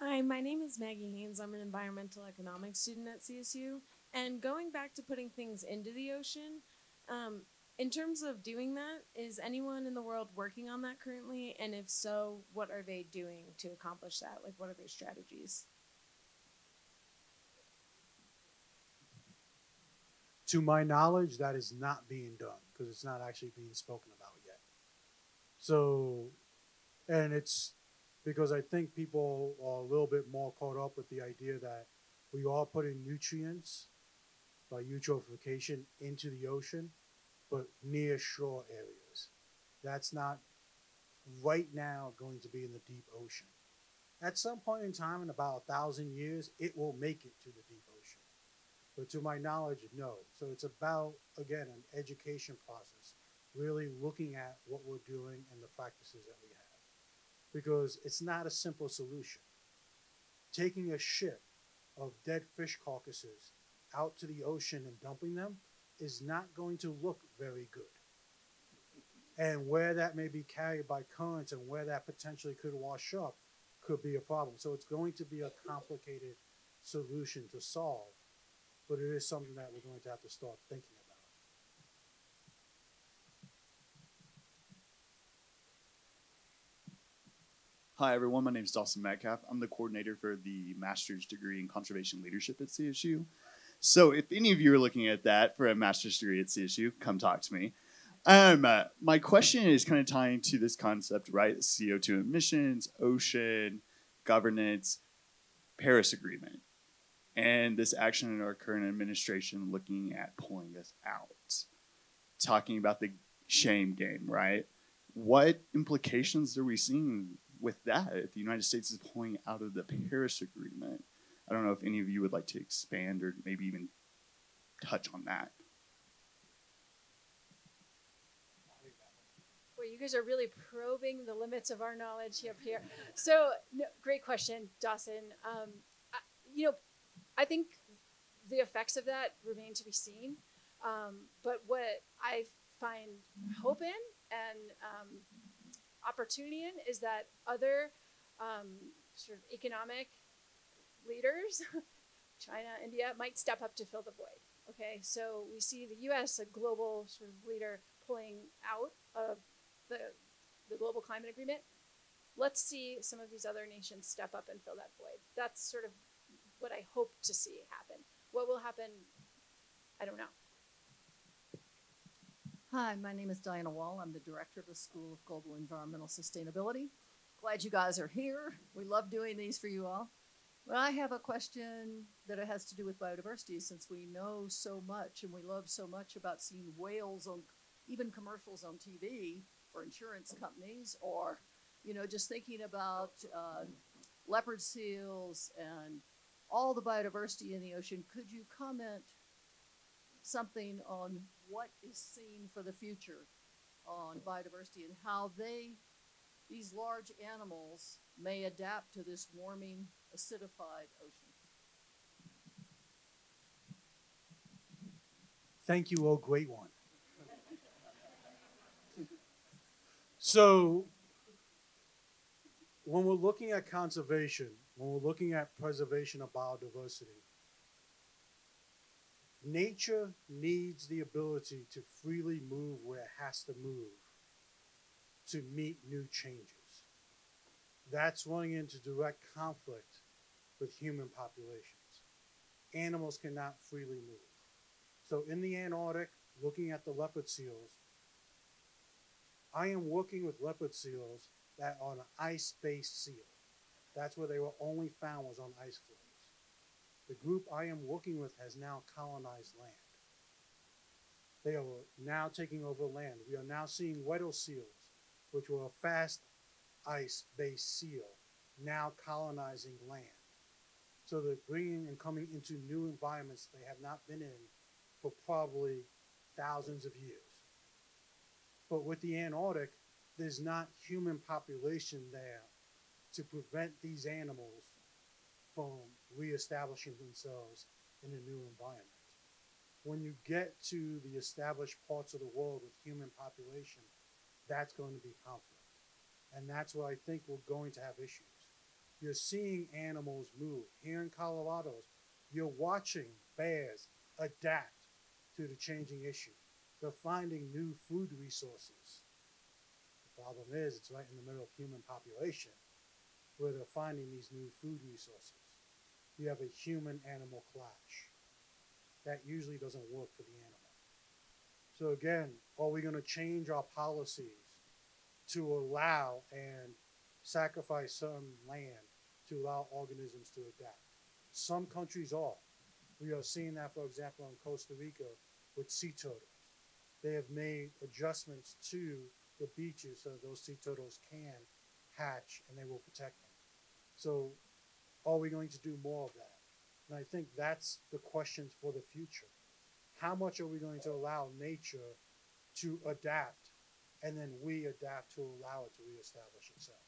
Hi, my name is Maggie Haynes. I'm an environmental economics student at CSU. And going back to putting things into the ocean, um, in terms of doing that, is anyone in the world working on that currently? And if so, what are they doing to accomplish that? Like, what are their strategies? To my knowledge, that is not being done because it's not actually being spoken about yet. So, and it's because I think people are a little bit more caught up with the idea that we are putting nutrients by eutrophication into the ocean, but near shore areas. That's not right now going to be in the deep ocean. At some point in time, in about a thousand years, it will make it to the deep ocean. But to my knowledge, no. So it's about, again, an education process, really looking at what we're doing and the practices that we have because it's not a simple solution. Taking a ship of dead fish carcasses out to the ocean and dumping them is not going to look very good. And where that may be carried by currents and where that potentially could wash up could be a problem. So it's going to be a complicated solution to solve, but it is something that we're going to have to start thinking about. Hi, everyone. My name is Dawson Metcalf. I'm the coordinator for the master's degree in conservation leadership at CSU. So, if any of you are looking at that for a master's degree at CSU, come talk to me. Um, uh, my question is kind of tying to this concept, right? CO2 emissions, ocean, governance. Paris Agreement and this action in our current administration looking at pulling us out, talking about the shame game, right? What implications are we seeing with that if the United States is pulling out of the Paris Agreement? I don't know if any of you would like to expand or maybe even touch on that. Boy, you guys are really probing the limits of our knowledge up here. So, no, great question, Dawson. Um, you know, I think the effects of that remain to be seen. Um, but what I find hope in and um, opportunity in is that other um, sort of economic leaders, China, India, might step up to fill the void. Okay, so we see the U.S. a global sort of leader pulling out of the the global climate agreement. Let's see some of these other nations step up and fill that void. That's sort of what I hope to see happen. What will happen, I don't know. Hi, my name is Diana Wall. I'm the director of the School of Global Environmental Sustainability. Glad you guys are here. We love doing these for you all. Well, I have a question that has to do with biodiversity since we know so much and we love so much about seeing whales on even commercials on TV for insurance companies or, you know, just thinking about uh, leopard seals and all the biodiversity in the ocean. Could you comment something on what is seen for the future on biodiversity and how they, these large animals, may adapt to this warming, acidified ocean? Thank you, oh great one. So, when we're looking at conservation, when we're looking at preservation of biodiversity, nature needs the ability to freely move where it has to move to meet new changes. That's running into direct conflict with human populations. Animals cannot freely move. So in the Antarctic, looking at the leopard seals, I am working with leopard seals that are an ice-based seal. That's where they were only found was on ice floes. The group I am working with has now colonized land. They are now taking over land. We are now seeing Weddell seals, which were a fast ice-based seal, now colonizing land. So they're bringing and coming into new environments they have not been in for probably thousands of years. But with the Antarctic, there's not human population there to prevent these animals from reestablishing themselves in a new environment. When you get to the established parts of the world with human population, that's going to be conflict. And that's where I think we're going to have issues. You're seeing animals move. Here in Colorado, you're watching bears adapt to the changing issue. They're finding new food resources. The problem is, it's right in the middle of human population where they're finding these new food resources. You have a human animal clash. That usually doesn't work for the animal. So, again, are we going to change our policies to allow and sacrifice some land to allow organisms to adapt? Some countries are. We are seeing that, for example, in Costa Rica with sea turtles. They have made adjustments to the beaches so those sea turtles can hatch and they will protect. So, are we going to do more of that? And I think that's the question for the future. How much are we going to allow nature to adapt and then we adapt to allow it to reestablish itself?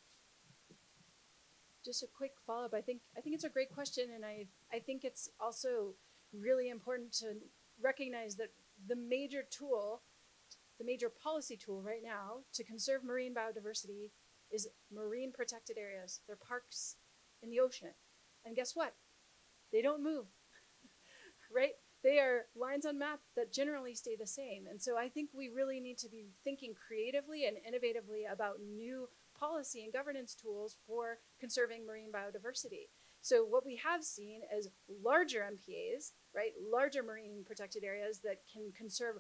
Just a quick follow up. I think I think it's a great question, and I I think it's also really important to recognize that the major tool, the major policy tool right now to conserve marine biodiversity is marine protected areas. They're parks in the ocean. And guess what? They don't move, right? They are lines on map that generally stay the same. And so I think we really need to be thinking creatively and innovatively about new policy and governance tools for conserving marine biodiversity. So what we have seen is larger MPAs, right? Larger marine protected areas that can conserve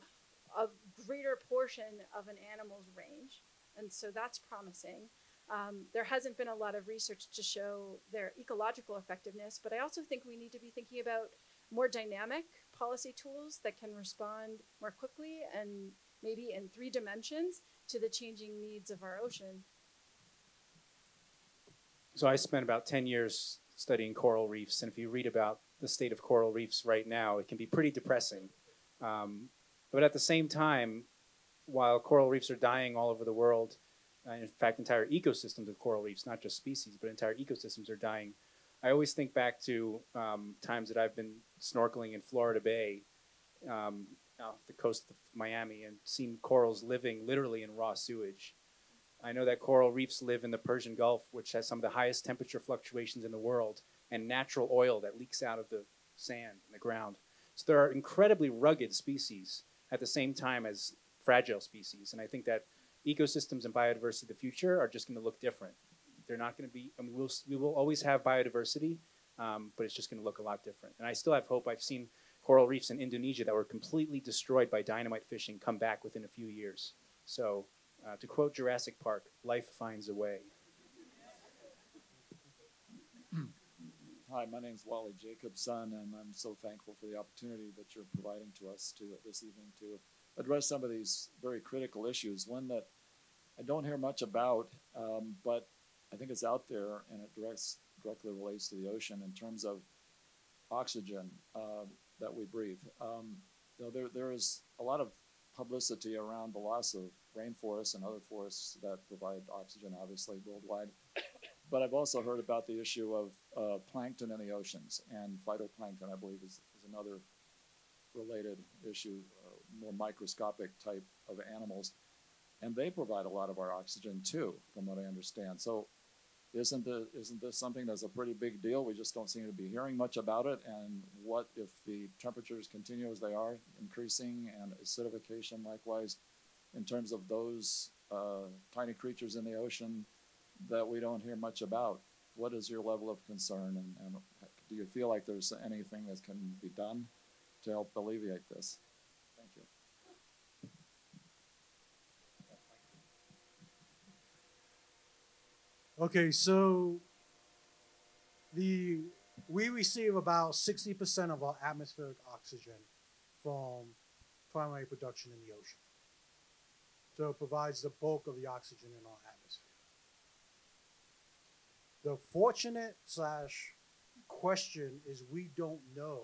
a greater portion of an animal's range. And so that's promising. Um, there hasn't been a lot of research to show their ecological effectiveness, but I also think we need to be thinking about more dynamic policy tools that can respond more quickly and maybe in three dimensions to the changing needs of our ocean. So I spent about 10 years studying coral reefs, and if you read about the state of coral reefs right now, it can be pretty depressing. Um, but at the same time, while coral reefs are dying all over the world, in fact, entire ecosystems of coral reefs, not just species, but entire ecosystems are dying. I always think back to um, times that I've been snorkeling in Florida Bay, um, off the coast of Miami, and seen corals living literally in raw sewage. I know that coral reefs live in the Persian Gulf, which has some of the highest temperature fluctuations in the world, and natural oil that leaks out of the sand and the ground. So there are incredibly rugged species at the same time as fragile species. And I think that ecosystems and biodiversity of the future are just going to look different. They're not going to be, I mean, we'll, we will always have biodiversity, um, but it's just going to look a lot different. And I still have hope. I've seen coral reefs in Indonesia that were completely destroyed by dynamite fishing come back within a few years. So, uh, to quote Jurassic Park, life finds a way. Hi, my name is Wally Jacobson, and I'm so thankful for the opportunity that you're providing to us to this evening to address some of these very critical issues. One that I don't hear much about, um, but I think it's out there and it directs, directly relates to the ocean in terms of oxygen uh, that we breathe. Um, you know, there, there is a lot of publicity around the loss of rainforests and other forests that provide oxygen, obviously, worldwide. But I've also heard about the issue of uh, plankton in the oceans, and phytoplankton, I believe, is, is another related issue, uh, more microscopic type of animals. And they provide a lot of our oxygen too, from what I understand. So isn't, isn't this something that's a pretty big deal? We just don't seem to be hearing much about it. And what if the temperatures continue as they are, increasing, and acidification likewise, in terms of those uh, tiny creatures in the ocean that we don't hear much about? What is your level of concern, and, and do you feel like there's anything that can be done to help alleviate this? Okay, so the we receive about 60% of our atmospheric oxygen from primary production in the ocean. So it provides the bulk of the oxygen in our atmosphere. The fortunate slash question is we don't know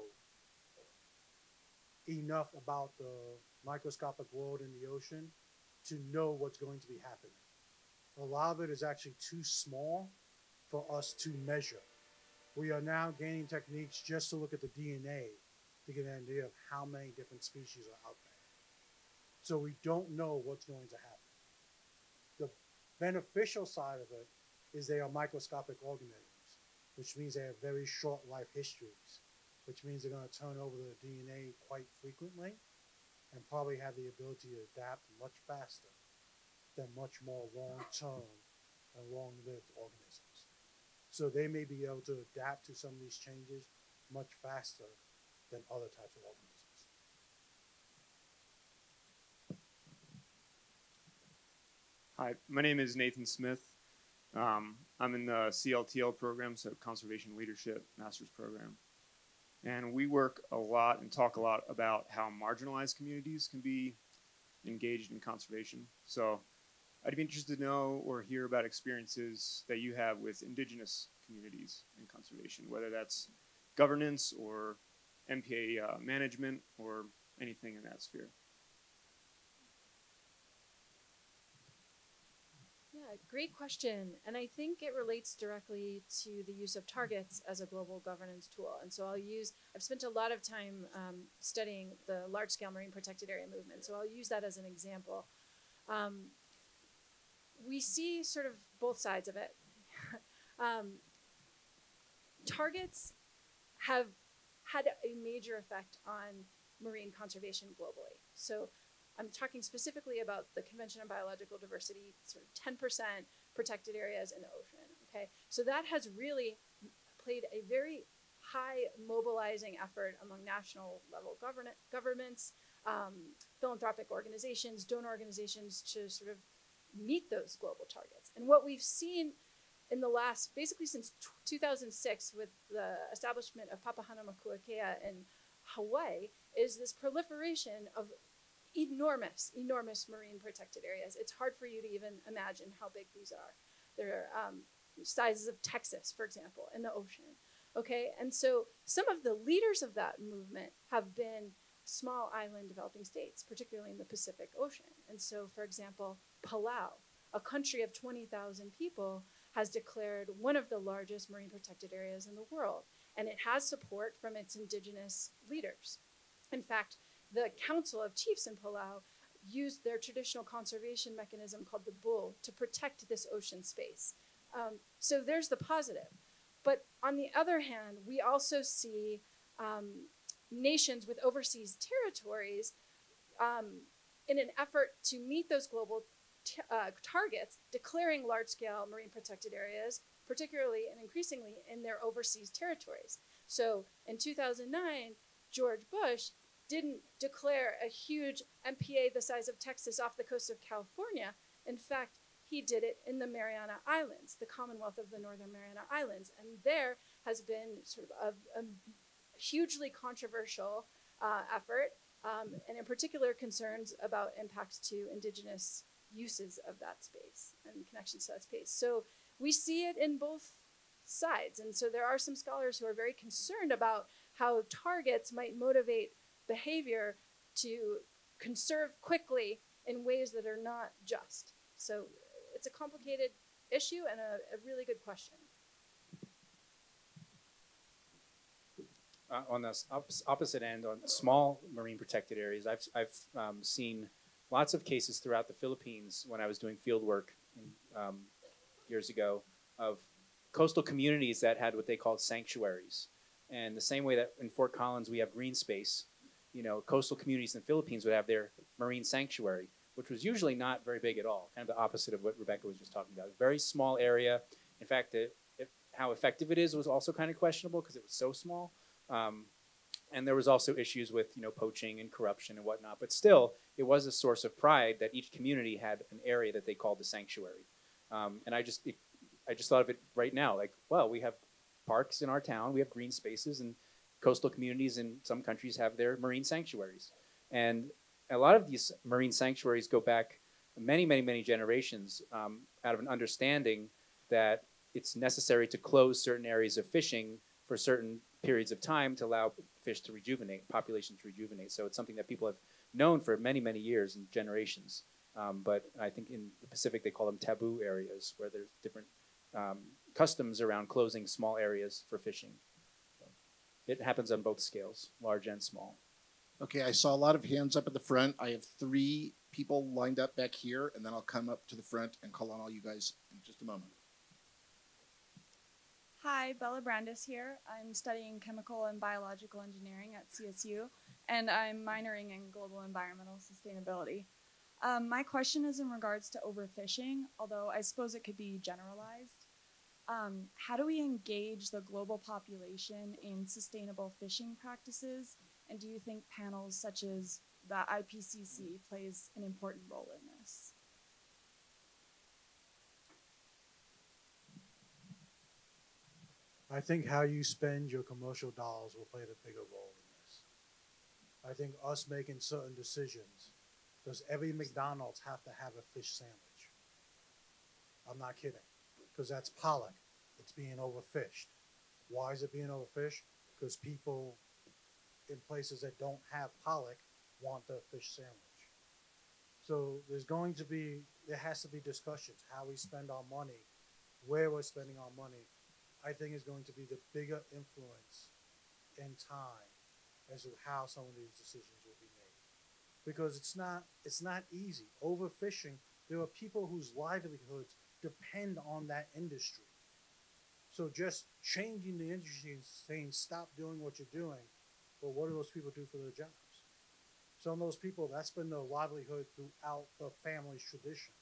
enough about the microscopic world in the ocean to know what's going to be happening. A lot of it is actually too small for us to measure. We are now gaining techniques just to look at the DNA to get an idea of how many different species are out there. So we don't know what's going to happen. The beneficial side of it is they are microscopic organisms, which means they have very short life histories, which means they're going to turn over the DNA quite frequently and probably have the ability to adapt much faster than much more long-term and long-lived organisms. So they may be able to adapt to some of these changes much faster than other types of organisms. Hi, my name is Nathan Smith. Um, I'm in the CLTL program, so Conservation Leadership Master's Program. And we work a lot and talk a lot about how marginalized communities can be engaged in conservation. So I'd be interested to know or hear about experiences that you have with indigenous communities in conservation, whether that's governance or MPA uh, management or anything in that sphere. Yeah, great question. And I think it relates directly to the use of targets as a global governance tool. And so I'll use, I've spent a lot of time um, studying the large scale marine protected area movement. So I'll use that as an example. Um, we see sort of both sides of it. um, targets have had a major effect on marine conservation globally. So I'm talking specifically about the Convention on Biological Diversity, sort of 10% protected areas in the ocean. Okay, so that has really played a very high mobilizing effort among national level govern- governments, um, philanthropic organizations, donor organizations to sort of meet those global targets. And what we've seen in the last, basically since t- 2006, with the establishment of Papahanaumokuakea in Hawaii, is this proliferation of enormous, enormous marine protected areas. It's hard for you to even imagine how big these are. They're um, sizes of Texas, for example, in the ocean. Okay, and so some of the leaders of that movement have been small island developing states, particularly in the Pacific Ocean. And so, for example, Palau, a country of 20,000 people, has declared one of the largest marine protected areas in the world. And it has support from its indigenous leaders. In fact, the Council of Chiefs in Palau used their traditional conservation mechanism called the bul to protect this ocean space. Um, so there's the positive. But on the other hand, we also see um, nations with overseas territories um, in an effort to meet those global t- uh, targets, declaring large scale marine protected areas, particularly and increasingly in their overseas territories. So in 2009, George Bush didn't declare a huge MPA the size of Texas off the coast of California. In fact, he did it in the Mariana Islands, the Commonwealth of the Northern Mariana Islands. And there has been sort of a, a hugely controversial uh, effort, um, and in particular, concerns about impacts to indigenous uses of that space and connections to that space. So we see it in both sides. And so there are some scholars who are very concerned about how targets might motivate behavior to conserve quickly in ways that are not just. So it's a complicated issue and a, a really good question. uh, on the op- opposite end, on small marine protected areas, I've, I've um, seen lots of cases throughout the Philippines when I was doing field work um, years ago of coastal communities that had what they called sanctuaries. And the same way that in Fort Collins we have green space, you know, coastal communities in the Philippines would have their marine sanctuary, which was usually not very big at all, kind of the opposite of what Rebecca was just talking about. A very small area. In fact, it, it, how effective it is was also kind of questionable because it was so small. Um, and there was also issues with you know poaching and corruption and whatnot. But still, it was a source of pride that each community had an area that they called the sanctuary. Um, and I just it, I just thought of it right now, like well, we have parks in our town, we have green spaces, and coastal communities in some countries have their marine sanctuaries. And a lot of these marine sanctuaries go back many, many, many generations um, out of an understanding that it's necessary to close certain areas of fishing for certain periods of time to allow fish to rejuvenate, populations to rejuvenate. So it's something that people have known for many, many years and generations. Um, but I think in the Pacific they call them taboo areas, where there's different um, customs around closing small areas for fishing. So it happens on both scales, large and small. Okay, I saw a lot of hands up at the front. I have three people lined up back here, and then I'll come up to the front and call on all you guys in just a moment. Hi, Bella Brandis here. I'm studying chemical and biological engineering at CSU, and I'm minoring in global environmental sustainability. Um, my question is in regards to overfishing, although I suppose it could be generalized. Um, how do we engage the global population in sustainable fishing practices? And do you think panels such as the IPCC plays an important role in this? I think how you spend your commercial dollars will play the bigger role. I think us making certain decisions. Does every McDonald's have to have a fish sandwich? I'm not kidding. Because that's pollock. It's being overfished. Why is it being overfished? Because people in places that don't have pollock want the fish sandwich. So there's going to be, there has to be discussions how we spend our money, where we're spending our money, I think is going to be the bigger influence in time as to how some of these decisions will be made. Because it's not it's not easy. Overfishing, there are people whose livelihoods depend on that industry. So just changing the industry and saying stop doing what you're doing, well, what do those people do for their jobs? Some of those people, that's been their livelihood throughout the family's tradition.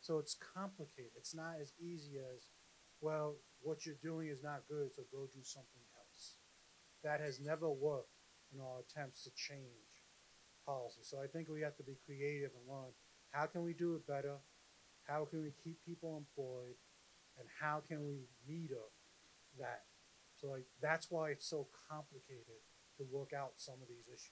So it's complicated. It's not as easy as well, what you're doing is not good, so go do something else. That has never worked in our attempts to change policy. So I think we have to be creative and learn how can we do it better? how can we keep people employed, and how can we meet up that. So like that's why it's so complicated to work out some of these issues.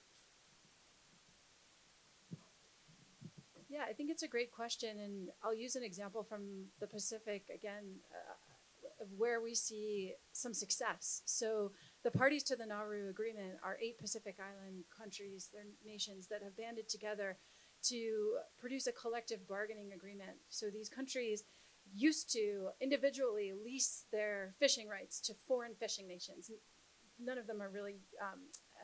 Yeah, I think it's a great question, and I'll use an example from the Pacific again, uh, where we see some success. So, the parties to the Nauru Agreement are eight Pacific Island countries, they're nations that have banded together to produce a collective bargaining agreement. So, these countries used to individually lease their fishing rights to foreign fishing nations. None of them are really um,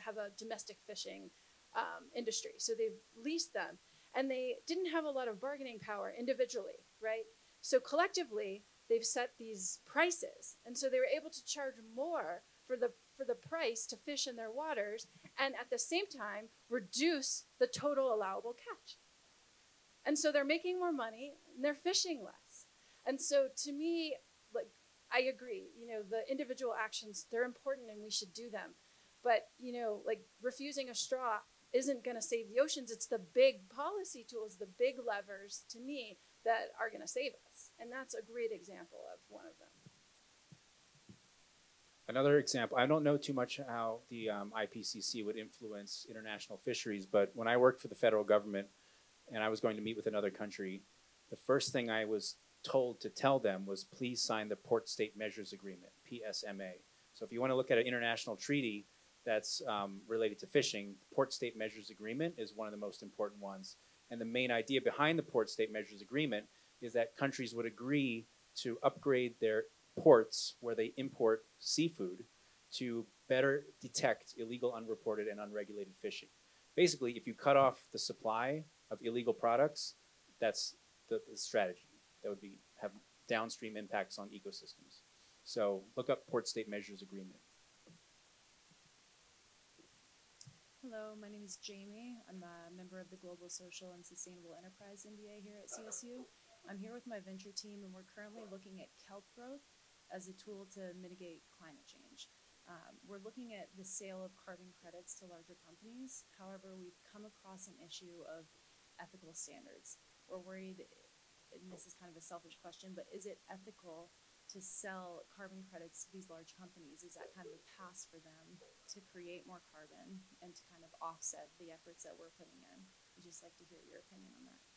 have a domestic fishing um, industry, so they've leased them and they didn't have a lot of bargaining power individually, right? So collectively, they've set these prices, and so they were able to charge more for the for the price to fish in their waters, and at the same time reduce the total allowable catch. And so they're making more money and they're fishing less. And so to me, like I agree, you know, the individual actions they're important and we should do them. But you know, like refusing a straw isn't going to save the oceans. It's the big policy tools, the big levers to me that are going to save us. And that's a great example of one of them. Another example, I don't know too much how the um, IPCC would influence international fisheries, but when I worked for the federal government and I was going to meet with another country, the first thing I was told to tell them was please sign the Port State Measures Agreement, PSMA. So if you want to look at an international treaty, that's um, related to fishing, the Port State Measures Agreement is one of the most important ones. And the main idea behind the Port State Measures Agreement is that countries would agree to upgrade their ports where they import seafood to better detect illegal, unreported, and unregulated fishing. Basically, if you cut off the supply of illegal products, that's the, the strategy. That would be have downstream impacts on ecosystems. So look up Port State Measures Agreement. Hello, my name is Jamie. I'm a member of the Global Social and Sustainable Enterprise MBA here at CSU. I'm here with my venture team, and we're currently looking at kelp growth as a tool to mitigate climate change. Um, we're looking at the sale of carbon credits to larger companies. However, we've come across an issue of ethical standards. We're worried, and this is kind of a selfish question, but is it ethical to sell carbon credits to these large companies? Is that kind of a pass for them to create more carbon and to kind of offset the efforts that we're putting in? I'd just like to hear your opinion on that.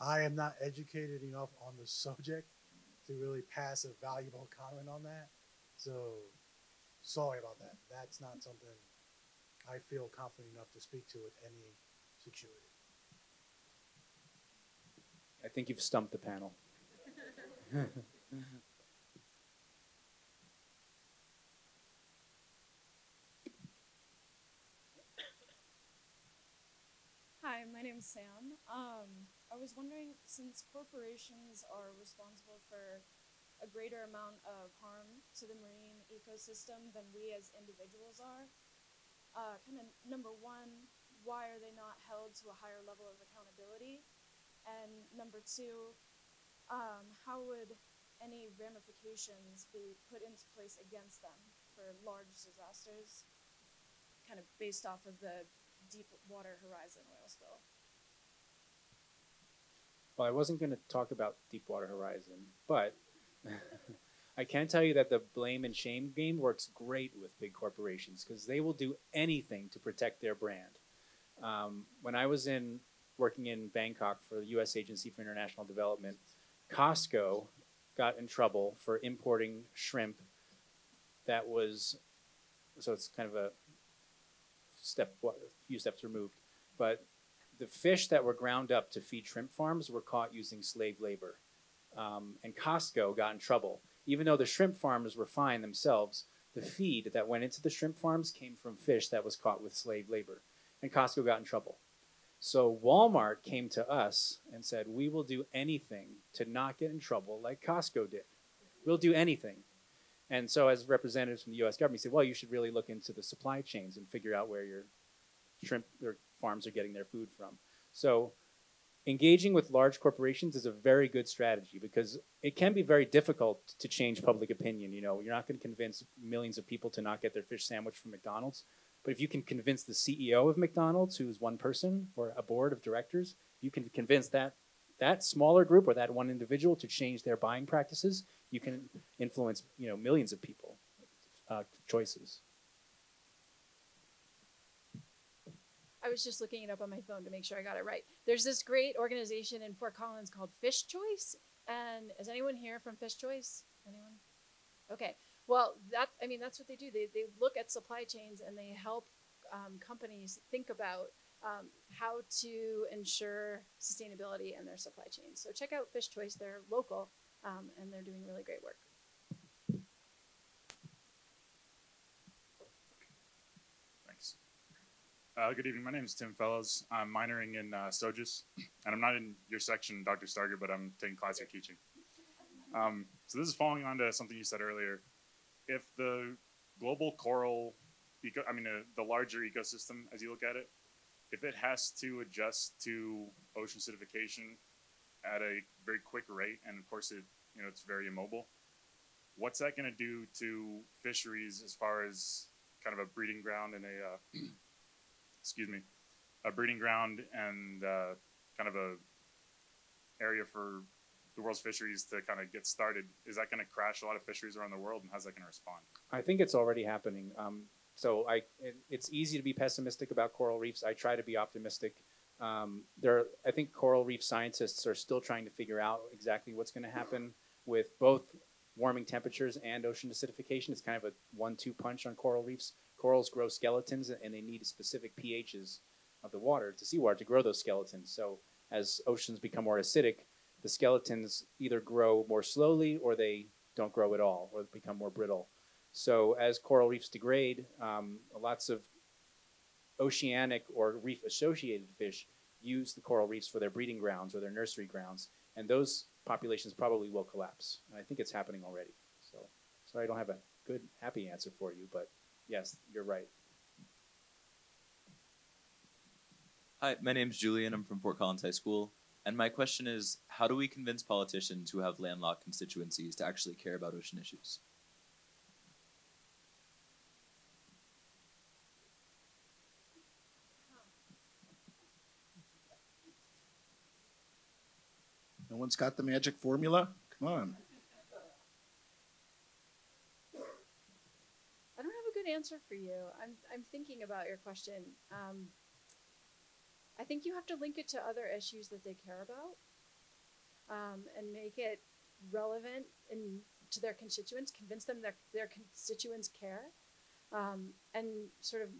I am not educated enough on the subject to really pass a valuable comment on that. So sorry about that. That's not something I feel confident enough to speak to with any security. I think you've stumped the panel. Hi, my name's Sam. Um, I was wondering, since corporations are responsible for a greater amount of harm to the marine ecosystem than we as individuals are, uh, kind of number one, why are they not held to a higher level of accountability? And number two, um, how would any ramifications be put into place against them for large disasters, kind of based off of the Deepwater Horizon oil spill? Well, I wasn't going to talk about Deepwater Horizon, but I can tell you that the blame and shame game works great with big corporations because they will do anything to protect their brand. Um, when I was in working in Bangkok for the U.S. Agency for International Development, Costco got in trouble for importing shrimp that was so it's kind of a step a few steps removed, but the fish that were ground up to feed shrimp farms were caught using slave labor, um, and Costco got in trouble even though the shrimp farmers were fine themselves, the feed that went into the shrimp farms came from fish that was caught with slave labor. And Costco got in trouble. So Walmart came to us and said, We will do anything to not get in trouble like Costco did. We'll do anything. And so, as representatives from the US government, said, Well, you should really look into the supply chains and figure out where your shrimp or farms are getting their food from. So, engaging with large corporations is a very good strategy because it can be very difficult to change public opinion. You know, you're not going to convince millions of people to not get their fish sandwich from McDonald's, but if you can convince the CEO of McDonald's, who's one person or a board of directors, you can convince that that smaller group or that one individual to change their buying practices, you can influence you know millions of people uh, choices. I was just looking it up on my phone to make sure I got it right. There's this great organization in Fort Collins called Fish Choice. And is anyone here from Fish Choice? Anyone? Okay. Well, that I mean that's what they do. They they look at supply chains and they help um, companies think about um, how to ensure sustainability in their supply chains. So check out Fish Choice. They're local um, and they're doing really great work. Thanks. Uh, good evening. My name is Tim Fellows. I'm minoring in uh, and I'm not in your section, Dr. Starger, but I'm taking classic teaching. Um, so this is following on to something you said earlier. If the global coral, eco- I mean, uh, the larger ecosystem, as you look at it, if it has to adjust to ocean acidification at a very quick rate, and of course it, you know, it's very immobile, what's that going to do to fisheries as far as kind of a breeding ground and a, uh, excuse me, a breeding ground and uh, kind of a area for the world's fisheries to kind of get started? Is that going to crash a lot of fisheries around the world, and how's that going to respond? I think it's already happening. Um, so I, it, it's easy to be pessimistic about coral reefs. I try to be optimistic. Um, there, I think coral reef scientists are still trying to figure out exactly what's going to happen with both warming temperatures and ocean acidification. It's kind of a one-two punch on coral reefs. Corals grow skeletons, and they need specific pHs of the water, to seawater, to grow those skeletons. So as oceans become more acidic, the skeletons either grow more slowly or they don't grow at all or become more brittle. So as coral reefs degrade, um, lots of oceanic or reef associated fish use the coral reefs for their breeding grounds or their nursery grounds, and those populations probably will collapse. And I think it's happening already. So sorry I don't have a good, happy answer for you, but yes, you're right. Hi, my name's Julian. I'm from Fort Collins High School. And my question is how do we convince politicians who have landlocked constituencies to actually care about ocean issues? No one's got the magic formula? Come on. I don't have a answer for you. I'm, I'm thinking about your question. Um, I think you have to link it to other issues that they care about um, and make it relevant to their constituents, convince them that their constituents care, um, and sort of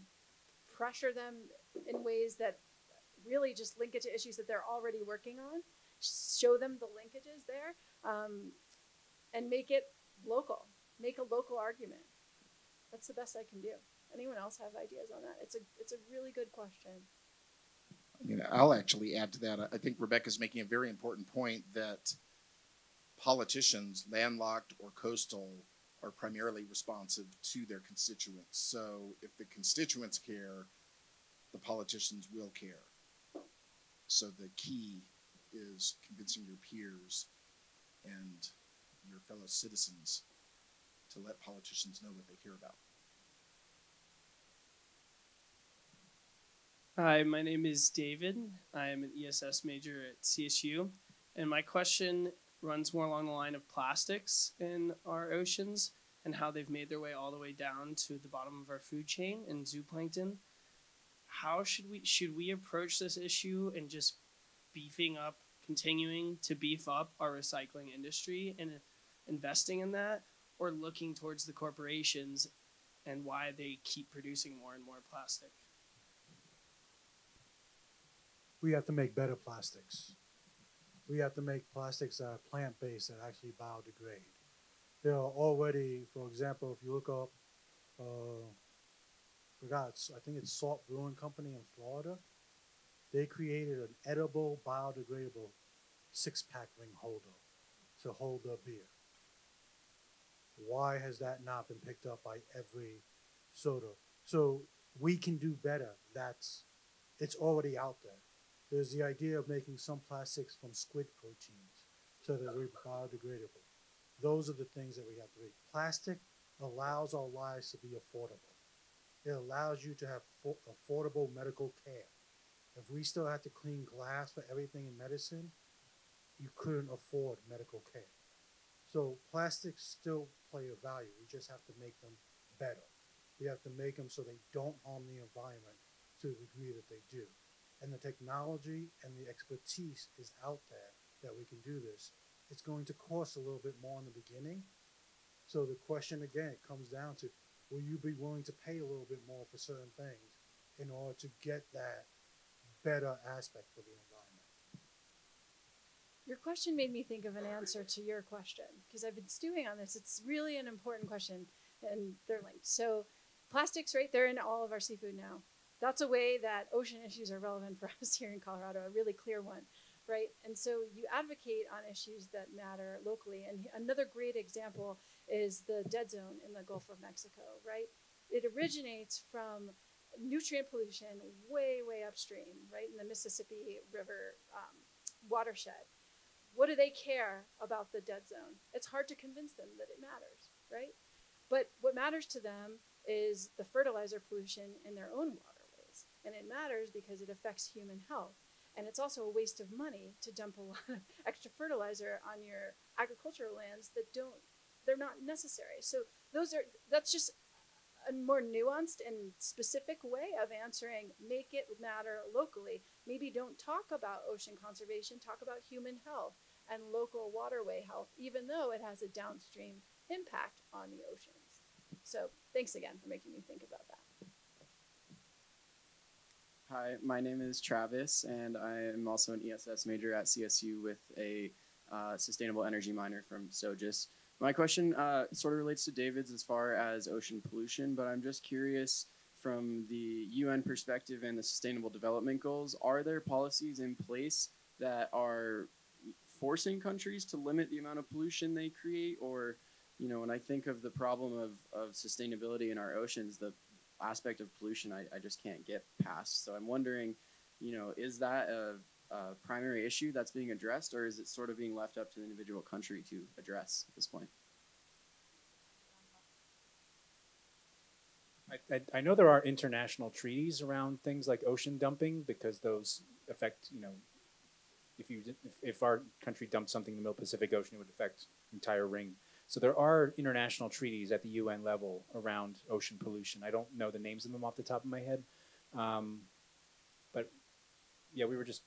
pressure them in ways that really just link it to issues that they're already working on, show them the linkages there, um, and make it local, make a local argument. That's the best I can do. Anyone else have ideas on that? It's a it's a really good question. I mean, I'll actually add to that. I think Rebecca's making a very important point that politicians, landlocked or coastal, are primarily responsive to their constituents. So if the constituents care, the politicians will care. So the key is convincing your peers and your fellow citizens to let politicians know what they care about. Hi, my name is David. I am an ESS major at CSU, and my question runs more along the line of plastics in our oceans and how they've made their way all the way down to the bottom of our food chain and zooplankton. How should we should we approach this issue and just beefing up, continuing to beef up our recycling industry and investing in that, or looking towards the corporations and why they keep producing more and more plastic? We have to make better plastics. We have to make plastics that are plant based that actually biodegrade. There are already, for example, if you look up, uh, forgot, I think it's Salt Brewing Company in Florida. They created an edible, biodegradable six pack ring holder to hold their beer. Why has that not been picked up by every soda? So we can do better. That's it's already out there. There's the idea of making some plastics from squid proteins so that they're biodegradable. Those are the things that we have to make. Plastic allows our lives to be affordable. It allows you to have fo- affordable medical care. If we still had to clean glass for everything in medicine, you couldn't afford medical care. So plastics still play a value. We just have to make them better. We have to make them so they don't harm the environment to the degree that they do. And the technology and the expertise is out there that we can do this. It's going to cost a little bit more in the beginning. So the question again it comes down to will you be willing to pay a little bit more for certain things in order to get that better aspect for the environment? Your question made me think of an answer to your question because I've been stewing on this. It's really an important question and they're linked. So, plastics, right? They're in all of our seafood now. That's a way that ocean issues are relevant for us here in Colorado, a really clear one, right? And so you advocate on issues that matter locally. And another great example is the dead zone in the Gulf of Mexico, right? It originates from nutrient pollution way, way upstream, right, in the Mississippi River um, watershed. What do they care about the dead zone? It's hard to convince them that it matters, right? But what matters to them is the fertilizer pollution in their own waterways. And it matters because it affects human health. And it's also a waste of money to dump a lot of extra fertilizer on your agricultural lands that don't, they're not necessary. So those are, that's just a more nuanced and specific way of answering make it matter locally. Maybe don't talk about ocean conservation, talk about human health and local waterway health, even though it has a downstream impact on the oceans. So thanks again for making me think about that. Hi, my name is Travis, and I am also an ESS major at CSU with a uh, sustainable energy minor from SoGES. My question uh, sort of relates to David's as far as ocean pollution, but I'm just curious from the UN perspective and the Sustainable Development Goals, are there policies in place that are forcing countries to limit the amount of pollution they create? Or, you know, when I think of the problem of, of sustainability in our oceans, the aspect of pollution I, I just can't get past. So I'm wondering, you know, is that a, a primary issue that's being addressed, or is it sort of being left up to the individual country to address at this point? I, I, I know there are international treaties around things like ocean dumping because those affect, you know, if you if, if our country dumped something in the middle Pacific Ocean, it would affect entire ring. So there are international treaties at the UN level around ocean pollution. I don't know the names of them off the top of my head, um, but yeah, we were just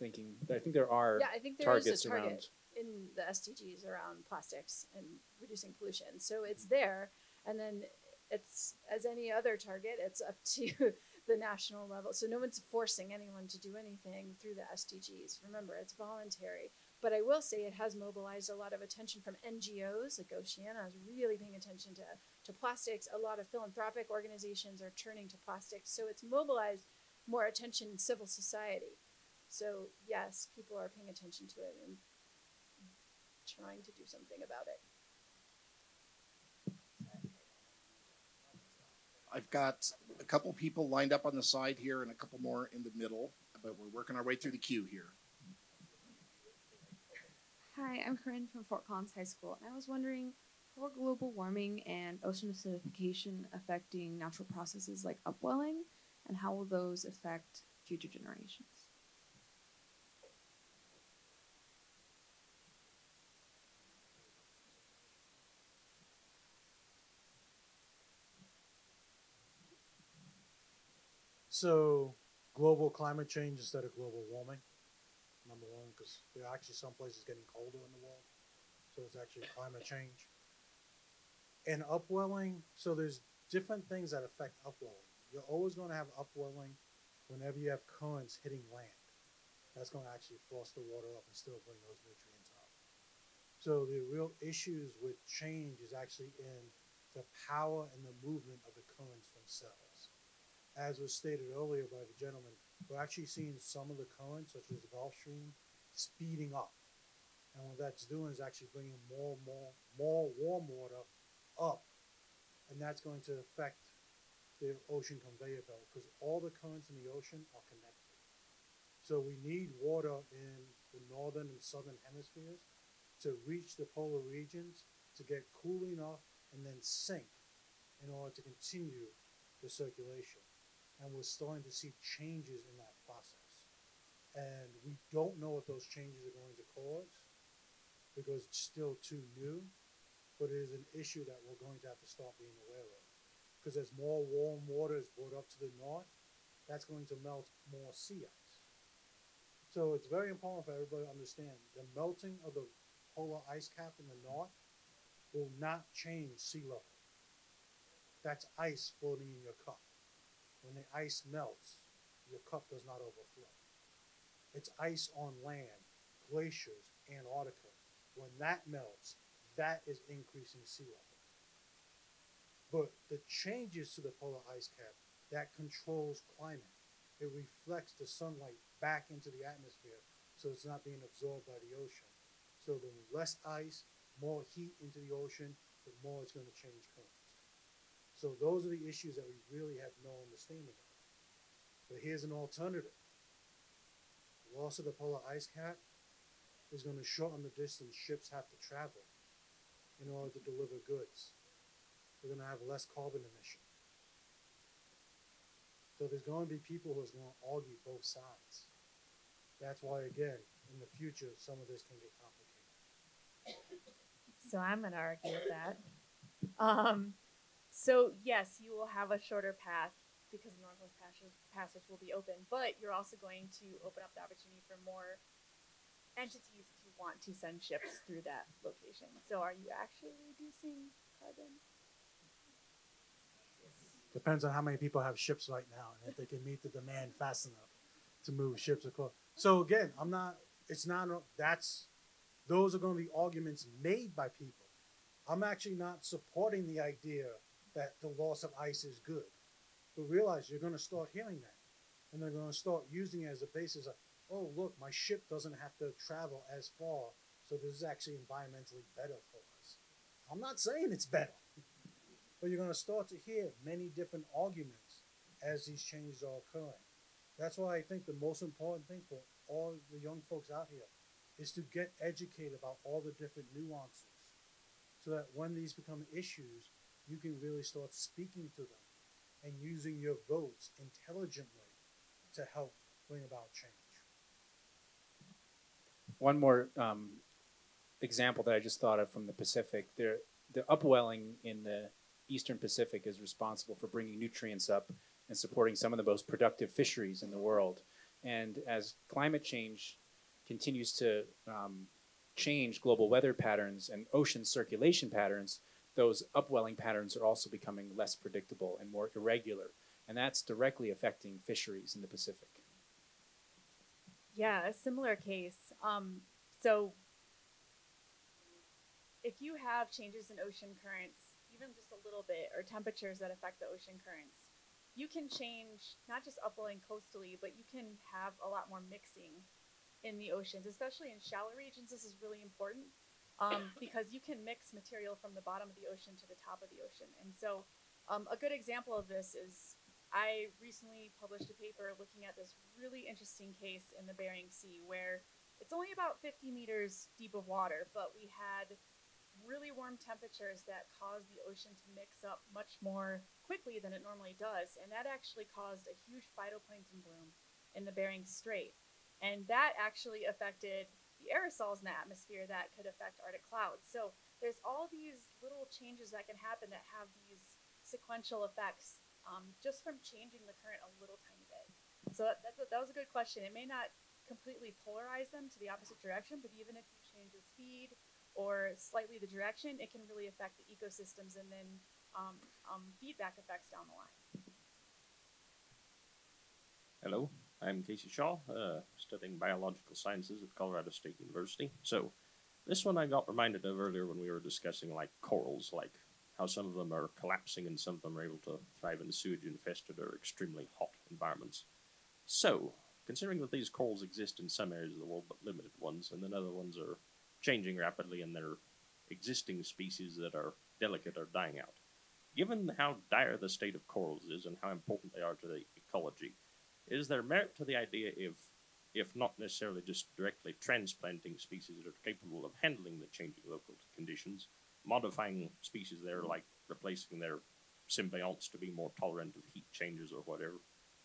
thinking. I think there are yeah, I think there targets is a target around. in the SDGs around plastics and reducing pollution. So it's there, and then it's as any other target. It's up to the national level. So no one's forcing anyone to do anything through the SDGs. Remember, it's voluntary. But I will say it has mobilized a lot of attention from NGOs, like Oceana is really paying attention to, to plastics. A lot of philanthropic organizations are turning to plastics. So it's mobilized more attention in civil society. So yes, people are paying attention to it and trying to do something about it. I've got a couple people lined up on the side here and a couple more in the middle, but we're working our way through the queue here. Hi, I'm Corinne from Fort Collins High School, and I was wondering how are global warming and ocean acidification affecting natural processes like upwelling, and how will those affect future generations? So, global climate change instead of global warming, number one, because there are actually some places getting colder in the world. So, it's actually climate change. And upwelling, so there's different things that affect upwelling. You're always going to have upwelling whenever you have currents hitting land. That's going to actually force the water up and still bring those nutrients up. So, the real issues with change is actually in the power and the movement of the currents themselves as was stated earlier by the gentleman, we're actually seeing some of the currents, such as the Gulf Stream, speeding up. And what that's doing is actually bringing more, more, more warm water up. And that's going to affect the ocean conveyor belt because all the currents in the ocean are connected. So we need water in the northern and southern hemispheres to reach the polar regions to get cool enough and then sink in order to continue the circulation. And we're starting to see changes in that process. And we don't know what those changes are going to cause because it's still too new, but it is an issue that we're going to have to start being aware of. Because as more warm water is brought up to the north, that's going to melt more sea ice. So it's very important for everybody to understand the melting of the polar ice cap in the north will not change sea level. That's ice floating in your cup. When the ice melts, your cup does not overflow. It's ice on land, glaciers, Antarctica. When that melts, that is increasing sea level. But the changes to the polar ice cap that controls climate. It reflects the sunlight back into the atmosphere so it's not being absorbed by the ocean. So the less ice, more heat into the ocean, the more it's going to change. So those are the issues that we really have no understanding of. But here's an alternative. The loss of the polar ice cap is going to shorten the distance ships have to travel in order to deliver goods. We're going to have less carbon emission. So there's going to be people who's going to argue both sides. That's why, again, in the future, some of this can get complicated. So I'm going to argue with that. Um, so yes, you will have a shorter path because the Northwest Passage, Passage will be open, but you're also going to open up the opportunity for more entities to want to send ships through that location. So are you actually reducing carbon? Depends on how many people have ships right now and if they can meet the demand fast enough to move ships across. So again, I'm not. It's not. That's those are going to be arguments made by people. I'm actually not supporting the idea that the loss of ice is good, but realize you're going to start hearing that, and they're going to start using it as a basis of, oh look, my ship doesn't have to travel as far, so this is actually environmentally better for us. I'm not saying it's better. But you're going to start to hear many different arguments as these changes are occurring. That's why I think the most important thing for all the young folks out here is to get educated about all the different nuances so that when these become issues, you can really start speaking to them and using your votes intelligently to help bring about change. One more um, example that I just thought of from the Pacific, there, the upwelling in the Eastern Pacific is responsible for bringing nutrients up and supporting some of the most productive fisheries in the world. And as climate change continues to um, change global weather patterns and ocean circulation patterns, those upwelling patterns are also becoming less predictable and more irregular. And that's directly affecting fisheries in the Pacific. Yeah, a similar case. Um, so if you have changes in ocean currents, even just a little bit, or temperatures that affect the ocean currents, you can change not just upwelling coastally, but you can have a lot more mixing in the oceans, especially in shallow regions. This is really important um, because you can mix material from the bottom of the ocean to the top of the ocean. And so, um, a good example of this is I recently published a paper looking at this really interesting case in the Bering Sea where it's only about 50 meters deep of water, but we had really warm temperatures that caused the ocean to mix up much more quickly than it normally does. And that actually caused a huge phytoplankton bloom in the Bering Strait. And that actually affected the aerosols in the atmosphere that could affect Arctic clouds. So there's all these little changes that can happen that have these sequential effects um, just from changing the current a little tiny bit. So that, that's a, that was a good question. It may not completely polarize them to the opposite direction, but even if you change the speed or slightly the direction, it can really affect the ecosystems and then um, um, feedback effects down the line. Hello, I'm Casey Shaw, uh, studying biological sciences at Colorado State University. So, this one I got reminded of earlier when we were discussing like corals, like how some of them are collapsing and some of them are able to thrive in sewage infested or extremely hot environments. So, considering that these corals exist in some areas of the world but limited ones, and then other ones are changing rapidly and there are existing species that are delicate are dying out. Given how dire the state of corals is and how important they are to the ecology, is there merit to the idea of if not necessarily just directly transplanting species that are capable of handling the changing local conditions, modifying species there, like replacing their symbionts to be more tolerant of heat changes or whatever,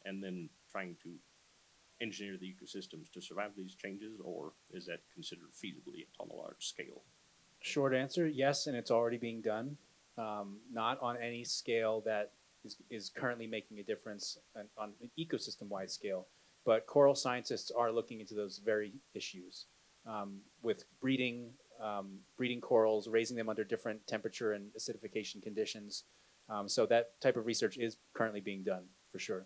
and then trying to engineer the ecosystems to survive these changes, or is that considered feasible yet on a large scale? Short answer, yes, and it's already being done. Um, not on any scale that is, is currently making a difference on, on an ecosystem-wide scale, but coral scientists are looking into those very issues um, with breeding, um, breeding corals, raising them under different temperature and acidification conditions. Um, so that type of research is currently being done for sure.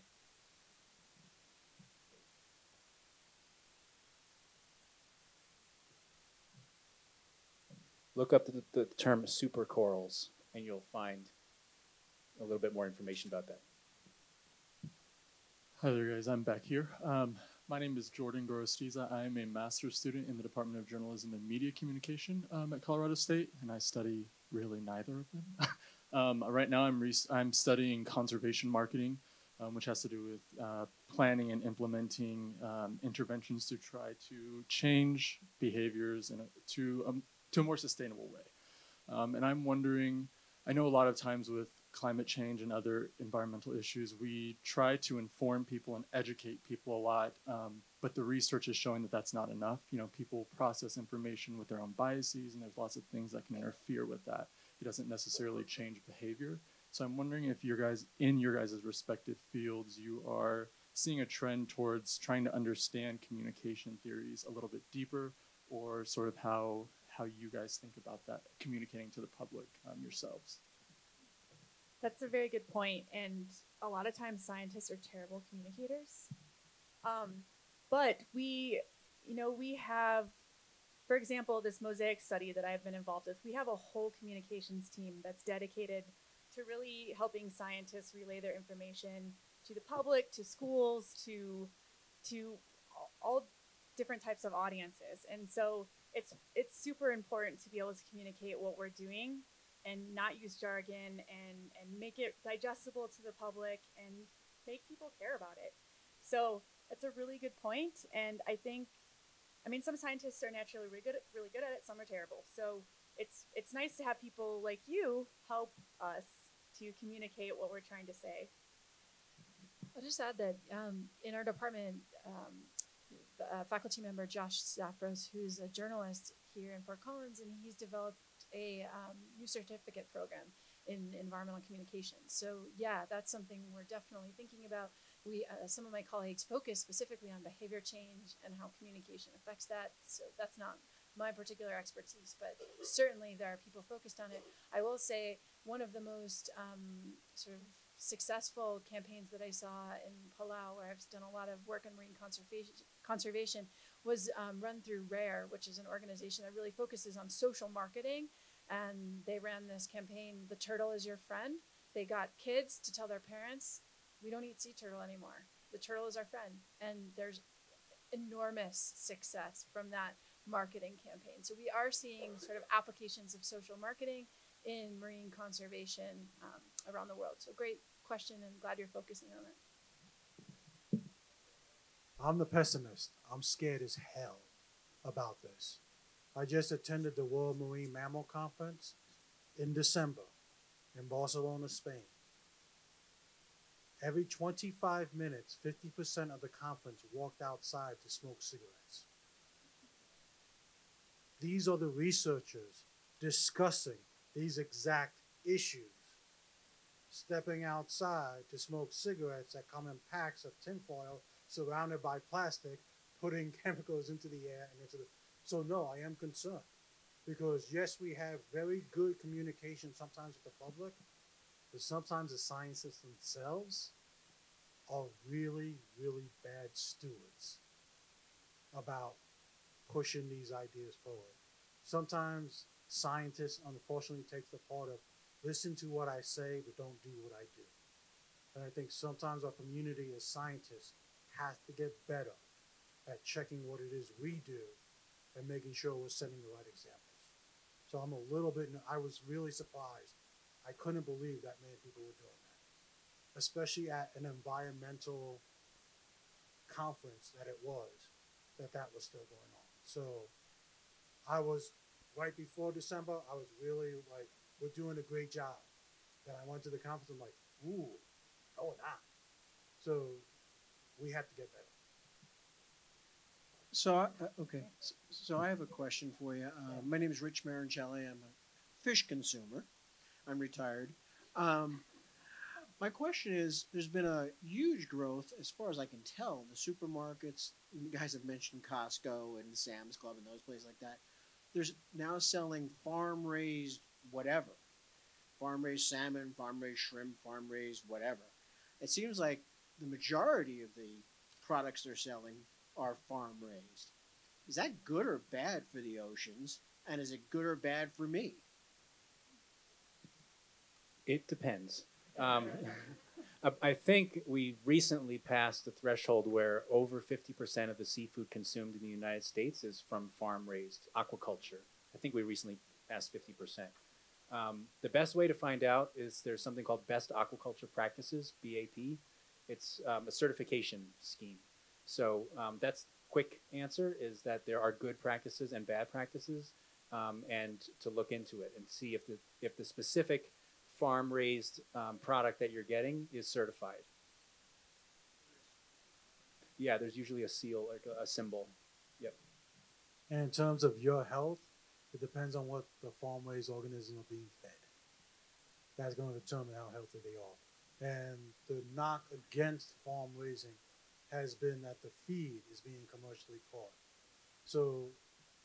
Look up the, the term supercorals and you'll find a little bit more information about that. Hi there, guys. I'm back here. Um, my name is Jordan Gorostiza. I am a master's student in the Department of Journalism and Media Communication um, at Colorado State, and I study really neither of them. um, right now, I'm, I'm studying conservation marketing, um, which has to do with uh, planning and implementing um, interventions to try to change behaviors in a, to, um, to a more sustainable way. And I'm wondering, I know a lot of times with climate change and other environmental issues, we try to inform people and educate people a lot, um, but the research is showing that that's not enough. You know, people process information with their own biases, and there's lots of things that can interfere with that. It doesn't necessarily change behavior. So I'm wondering if your guys, in your guys' respective fields, you are seeing a trend towards trying to understand communication theories a little bit deeper, or sort of how how you guys think about that communicating to the public um, yourselves. That's a very good point, and a lot of times scientists are terrible communicators. Um, but we, you know, we have, for example, this MOSAiC study that I've been involved with. We have a whole communications team that's dedicated to really helping scientists relay their information to the public, to schools, to to all different types of audiences. And so it's it's super important to be able to communicate what we're doing and not use jargon and and make it digestible to the public and make people care about it. So that's a really good point, and I think, I mean, some scientists are naturally really good, at, really good at it. Some are terrible. So it's it's nice to have people like you help us to communicate what we're trying to say. I'll just add that um, in our department, um, uh, faculty member Josh Zaffos, who's a journalist here in Fort Collins, and he's developed a um, new certificate program in environmental communications. So yeah, that's something we're definitely thinking about. We, uh, some of my colleagues focus specifically on behavior change and how communication affects that. So that's not my particular expertise, but certainly there are people focused on it. I will say one of the most um, sort of successful campaigns that I saw in Palau, where I've done a lot of work in marine conservation, conservation was um, run through RARE, which is an organization that really focuses on social marketing. And they ran this campaign, The Turtle is Your Friend. They got kids to tell their parents, we don't eat sea turtle anymore. The turtle is our friend. And there's enormous success from that marketing campaign. So we are seeing sort of applications of social marketing in marine conservation um, around the world. So great question and glad you're focusing on it. I'm the pessimist. I'm scared as hell about this. I just attended the World Marine Mammal Conference in December in Barcelona, Spain. Every 25 minutes, 50% of the conference walked outside to smoke cigarettes. These are the researchers discussing these exact issues stepping outside to smoke cigarettes that come in packs of tinfoil surrounded by plastic, putting chemicals into the air and into the. So, no, I am concerned because, yes, we have very good communication sometimes with the public, but sometimes the scientists themselves are really, really bad stewards about pushing these ideas forward. Sometimes scientists, unfortunately, take the part of listen to what I say, but don't do what I do. And I think sometimes our community as scientists has to get better at checking what it is we do and making sure we're setting the right examples. So I'm a little bit, I was really surprised. I couldn't believe that many people were doing that, especially at an environmental conference that it was. that that was still going on. So I was right before December. I was really like, we're doing a great job. Then I went to the conference. I'm like, ooh, no, we're not. So we have to get better. So, I- uh, okay, S- so I have a question for you. Uh, my name is Rich Marangelli. I'm a fish consumer. I'm retired. Um, my question is, there's been a huge growth, as far as I can tell, the supermarkets. You guys have mentioned Costco and Sam's Club and those places like that. There's now selling farm-raised whatever, farm-raised salmon, farm-raised shrimp, farm-raised whatever. It seems like the majority of the products they're selling are farm raised. Is that good or bad for the oceans? And is it good or bad for me? It depends. Um, I- think we recently passed the threshold where over 50% of the seafood consumed in the United States is from farm raised aquaculture. I think we recently passed 50%. Um, the best way to find out is there's something called Best Aquaculture Practices, BAP. It's um, a certification scheme. So um, that's quick answer is that there are good practices and bad practices, um, and to look into it and see if the if the specific farm raised um, product that you're getting is certified. Yeah, there's usually a seal, like a, a symbol. Yep. And in terms of your health, it depends on what the farm raised organisms are being fed. That's going to determine how healthy they are. And the knock against farm raising has been that the feed is being commercially caught. So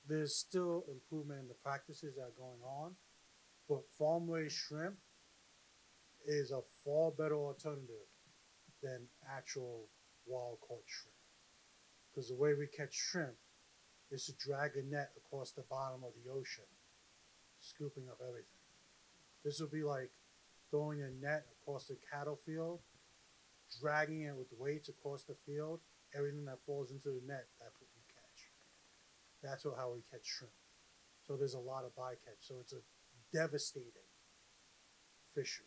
there's still improvement in the practices that are going on, but farm raised shrimp is a far better alternative than actual wild caught shrimp. Because the way we catch shrimp is to drag a net across the bottom of the ocean, scooping up everything. This would be like throwing a net across the cattle field, dragging it with weights across the field. Everything that falls into the net, that's what we catch. That's what, how we catch shrimp. So there's a lot of bycatch. So it's a devastating fishery.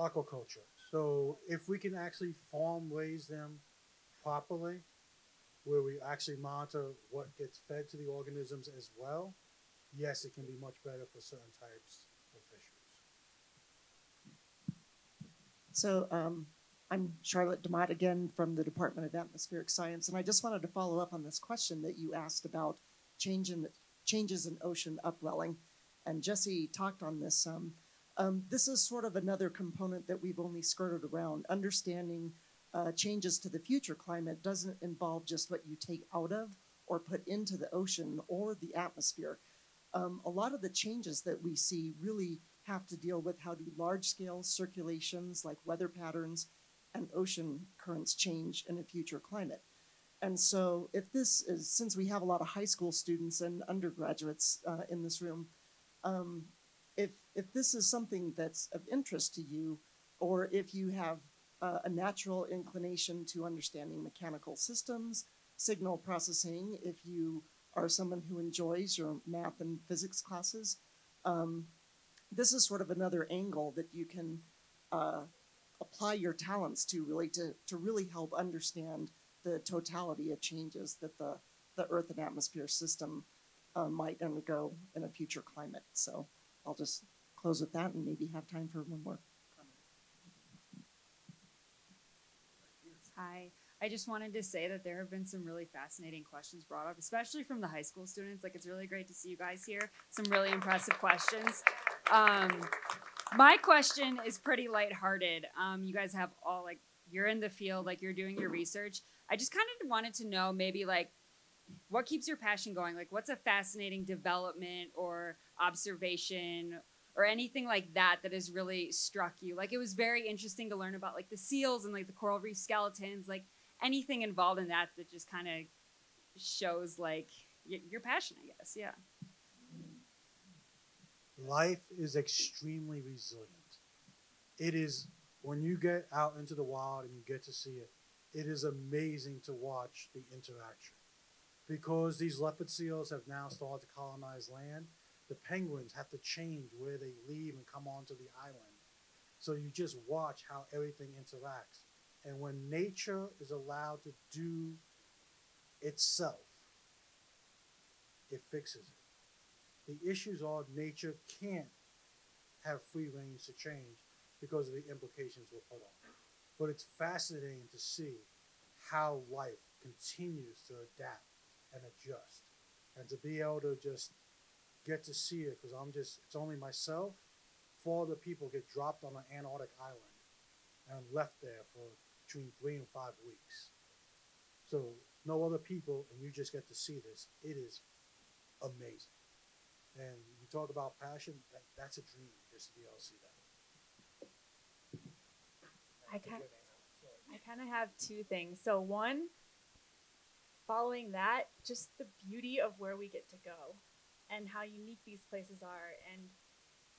aquaculture. So if we can actually farm raise them properly, where we actually monitor what gets fed to the organisms as well, yes, it can be much better for certain types of fisheries. So um, I'm Charlotte DeMott again from the Department of Atmospheric Science, and I just wanted to follow up on this question that you asked about change in, changes in ocean upwelling. And Jessie talked on this some. Um, this is sort of another component that we've only skirted around. Understanding uh, changes to the future climate doesn't involve just what you take out of or put into the ocean or the atmosphere. Um, a lot of the changes that we see really have to deal with how do large scale circulations like weather patterns and ocean currents change in a future climate. And so, if this is, since we have a lot of high school students and undergraduates uh, in this room, um, if if this is something that's of interest to you, or if you have uh, a natural inclination to understanding mechanical systems, signal processing, if you are someone who enjoys your math and physics classes, um, this is sort of another angle that you can uh, apply your talents to really to, to really help understand the totality of changes that the, the Earth and atmosphere system uh, might undergo in a future climate. So I'll just close with that and maybe have time for one more. Hi. I just wanted to say that there have been some really fascinating questions brought up, especially from the high school students. Like, it's really great to see you guys here. Some really impressive questions. Um, my question is pretty lighthearted. Um, you guys have all, like, you're in the field, like, you're doing your research. I just kind of wanted to know maybe, like, what keeps your passion going? Like, what's a fascinating development or observation or anything like that that has really struck you? Like, it was very interesting to learn about like the seals and like the coral reef skeletons, like anything involved in that that just kind of shows like y- your passion, I guess. Yeah. Life is extremely resilient. It is when you get out into the wild and you get to see it, it is amazing to watch the interaction. Because these leopard seals have now started to colonize land, the penguins have to change where they leave and come onto the island So you just watch how everything interacts. And when nature is allowed to do itself, it fixes it. The issues are nature can't have free range to change because of the implications we'll put on it. But it's fascinating to see how life continues to adapt and adjust. And to be able to just get to see it, because I'm just, it's only myself, four other people get dropped on an Antarctic island and left there for between three and five weeks. So no other people, and you just get to see this. It is amazing. And you talk about passion, that, that's a dream just to be able to see that. I kind I kind of have two things. So one, following that, just the beauty of where we get to go and how unique these places are. And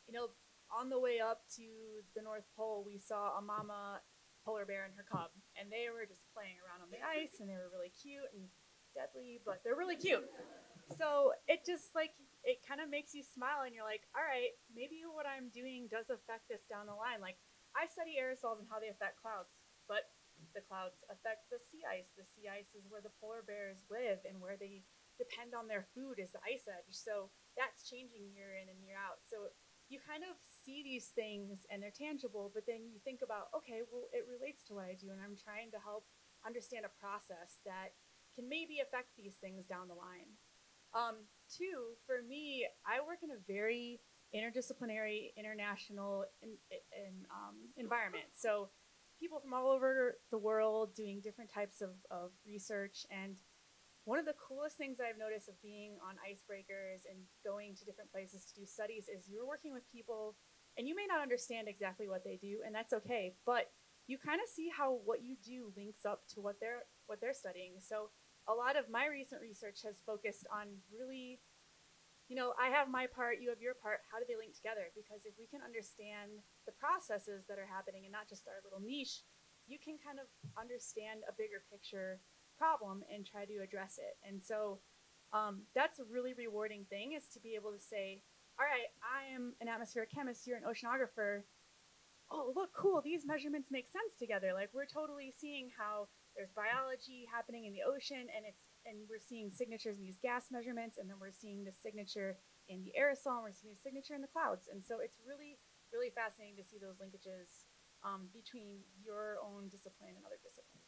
you know, on the way up to the North Pole, we saw a mama polar bear and her cub, and they were just playing around on the ice, and they were really cute and deadly, but they're really cute. So it just like it kind of makes you smile, and you're like, all right, maybe what I'm doing does affect this down the line. Like I study aerosols and how they affect clouds, but the clouds affect the sea ice. The sea ice is where the polar bears live and where they depend on their food is the ice edge. So that's changing year in and year out. So you kind of see these things and they're tangible, but then you think about, okay, well, it relates to what I do, and I'm trying to help understand a process that can maybe affect these things down the line. Um, two, for me, I work in a very interdisciplinary, international in, in, um, environment. So people from all over the world doing different types of, of research. And one of the coolest things I've noticed of being on icebreakers and going to different places to do studies is you're working with people and you may not understand exactly what they do, and that's okay, but you kind of see how what you do links up to what they're what they're studying. So a lot of my recent research has focused on really you know, I have my part, you have your part. How do they link together? Because if we can understand the processes that are happening and not just our little niche, you can kind of understand a bigger picture problem and try to address it. And so um, that's a really rewarding thing is to be able to say, all right, I am an atmospheric chemist, you're an oceanographer. Oh, look, cool, these measurements make sense together. Like we're totally seeing how there's biology happening in the ocean and it's and we're seeing signatures in these gas measurements, and then we're seeing the signature in the aerosol, and we're seeing the signature in the clouds. And so it's really, really fascinating to see those linkages um, between your own discipline and other disciplines.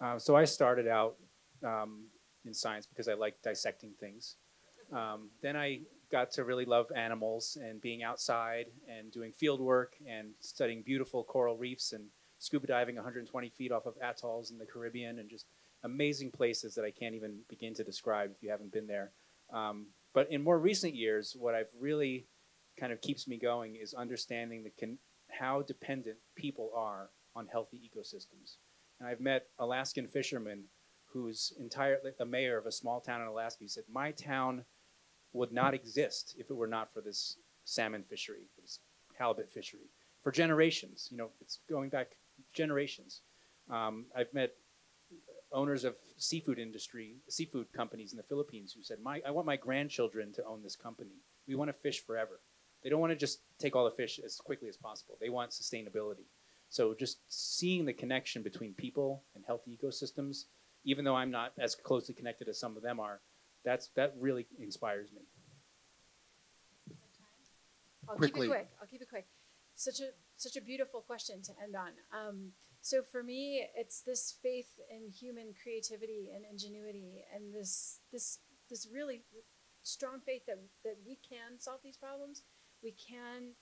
Uh, so I started out um, in science because I like dissecting things. Um, then I got to really love animals and being outside and doing field work and studying beautiful coral reefs and scuba diving 120 feet off of atolls in the Caribbean and just amazing places that I can't even begin to describe if you haven't been there. Um, but in more recent years, what I've really kind of keeps me going is understanding the con- how dependent people are on healthy ecosystems. And I've met Alaskan fishermen who's entirely a mayor of a small town in Alaska. He said, "My town would not exist if it were not for this salmon fishery, this halibut fishery, for generations. You know, it's going back generations. Um, I've met owners of seafood industry, seafood companies in the Philippines who said, my, I want my grandchildren to own this company. We want to fish forever. They don't want to just take all the fish as quickly as possible. They want sustainability. So just seeing the connection between people and healthy ecosystems, even though I'm not as closely connected as some of them are, that's that really inspires me. I'll Quickly. keep it quick. I'll keep it quick. Such a such a beautiful question to end on. Um, so for me, it's this faith in human creativity and ingenuity, and this this this really strong faith that that we can solve these problems. We can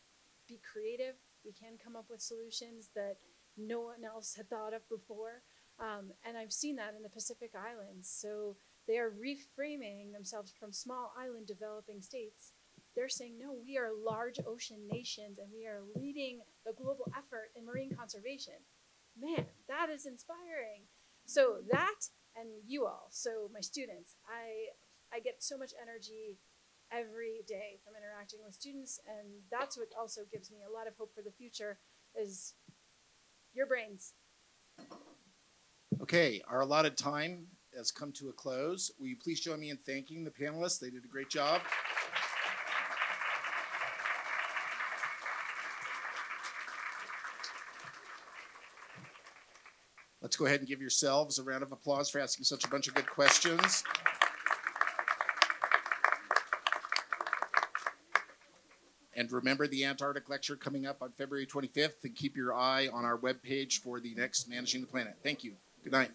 be creative. We can come up with solutions that no one else had thought of before. Um, and I've seen that in the Pacific Islands. So they are reframing themselves from small island developing states they're saying, no, we are large ocean nations and we are leading the global effort in marine conservation. Man, that is inspiring. So that and you all, so my students, I I get so much energy every day from interacting with students and that's what also gives me a lot of hope for the future is your brains. Okay, our allotted time has come to a close. Will you please join me in thanking the panelists? They did a great job. Let's go ahead and give yourselves a round of applause for asking such a bunch of good questions. And remember the Antarctic lecture coming up on February 25th, and keep your eye on our webpage for the next Managing the Planet. Thank you. Good night.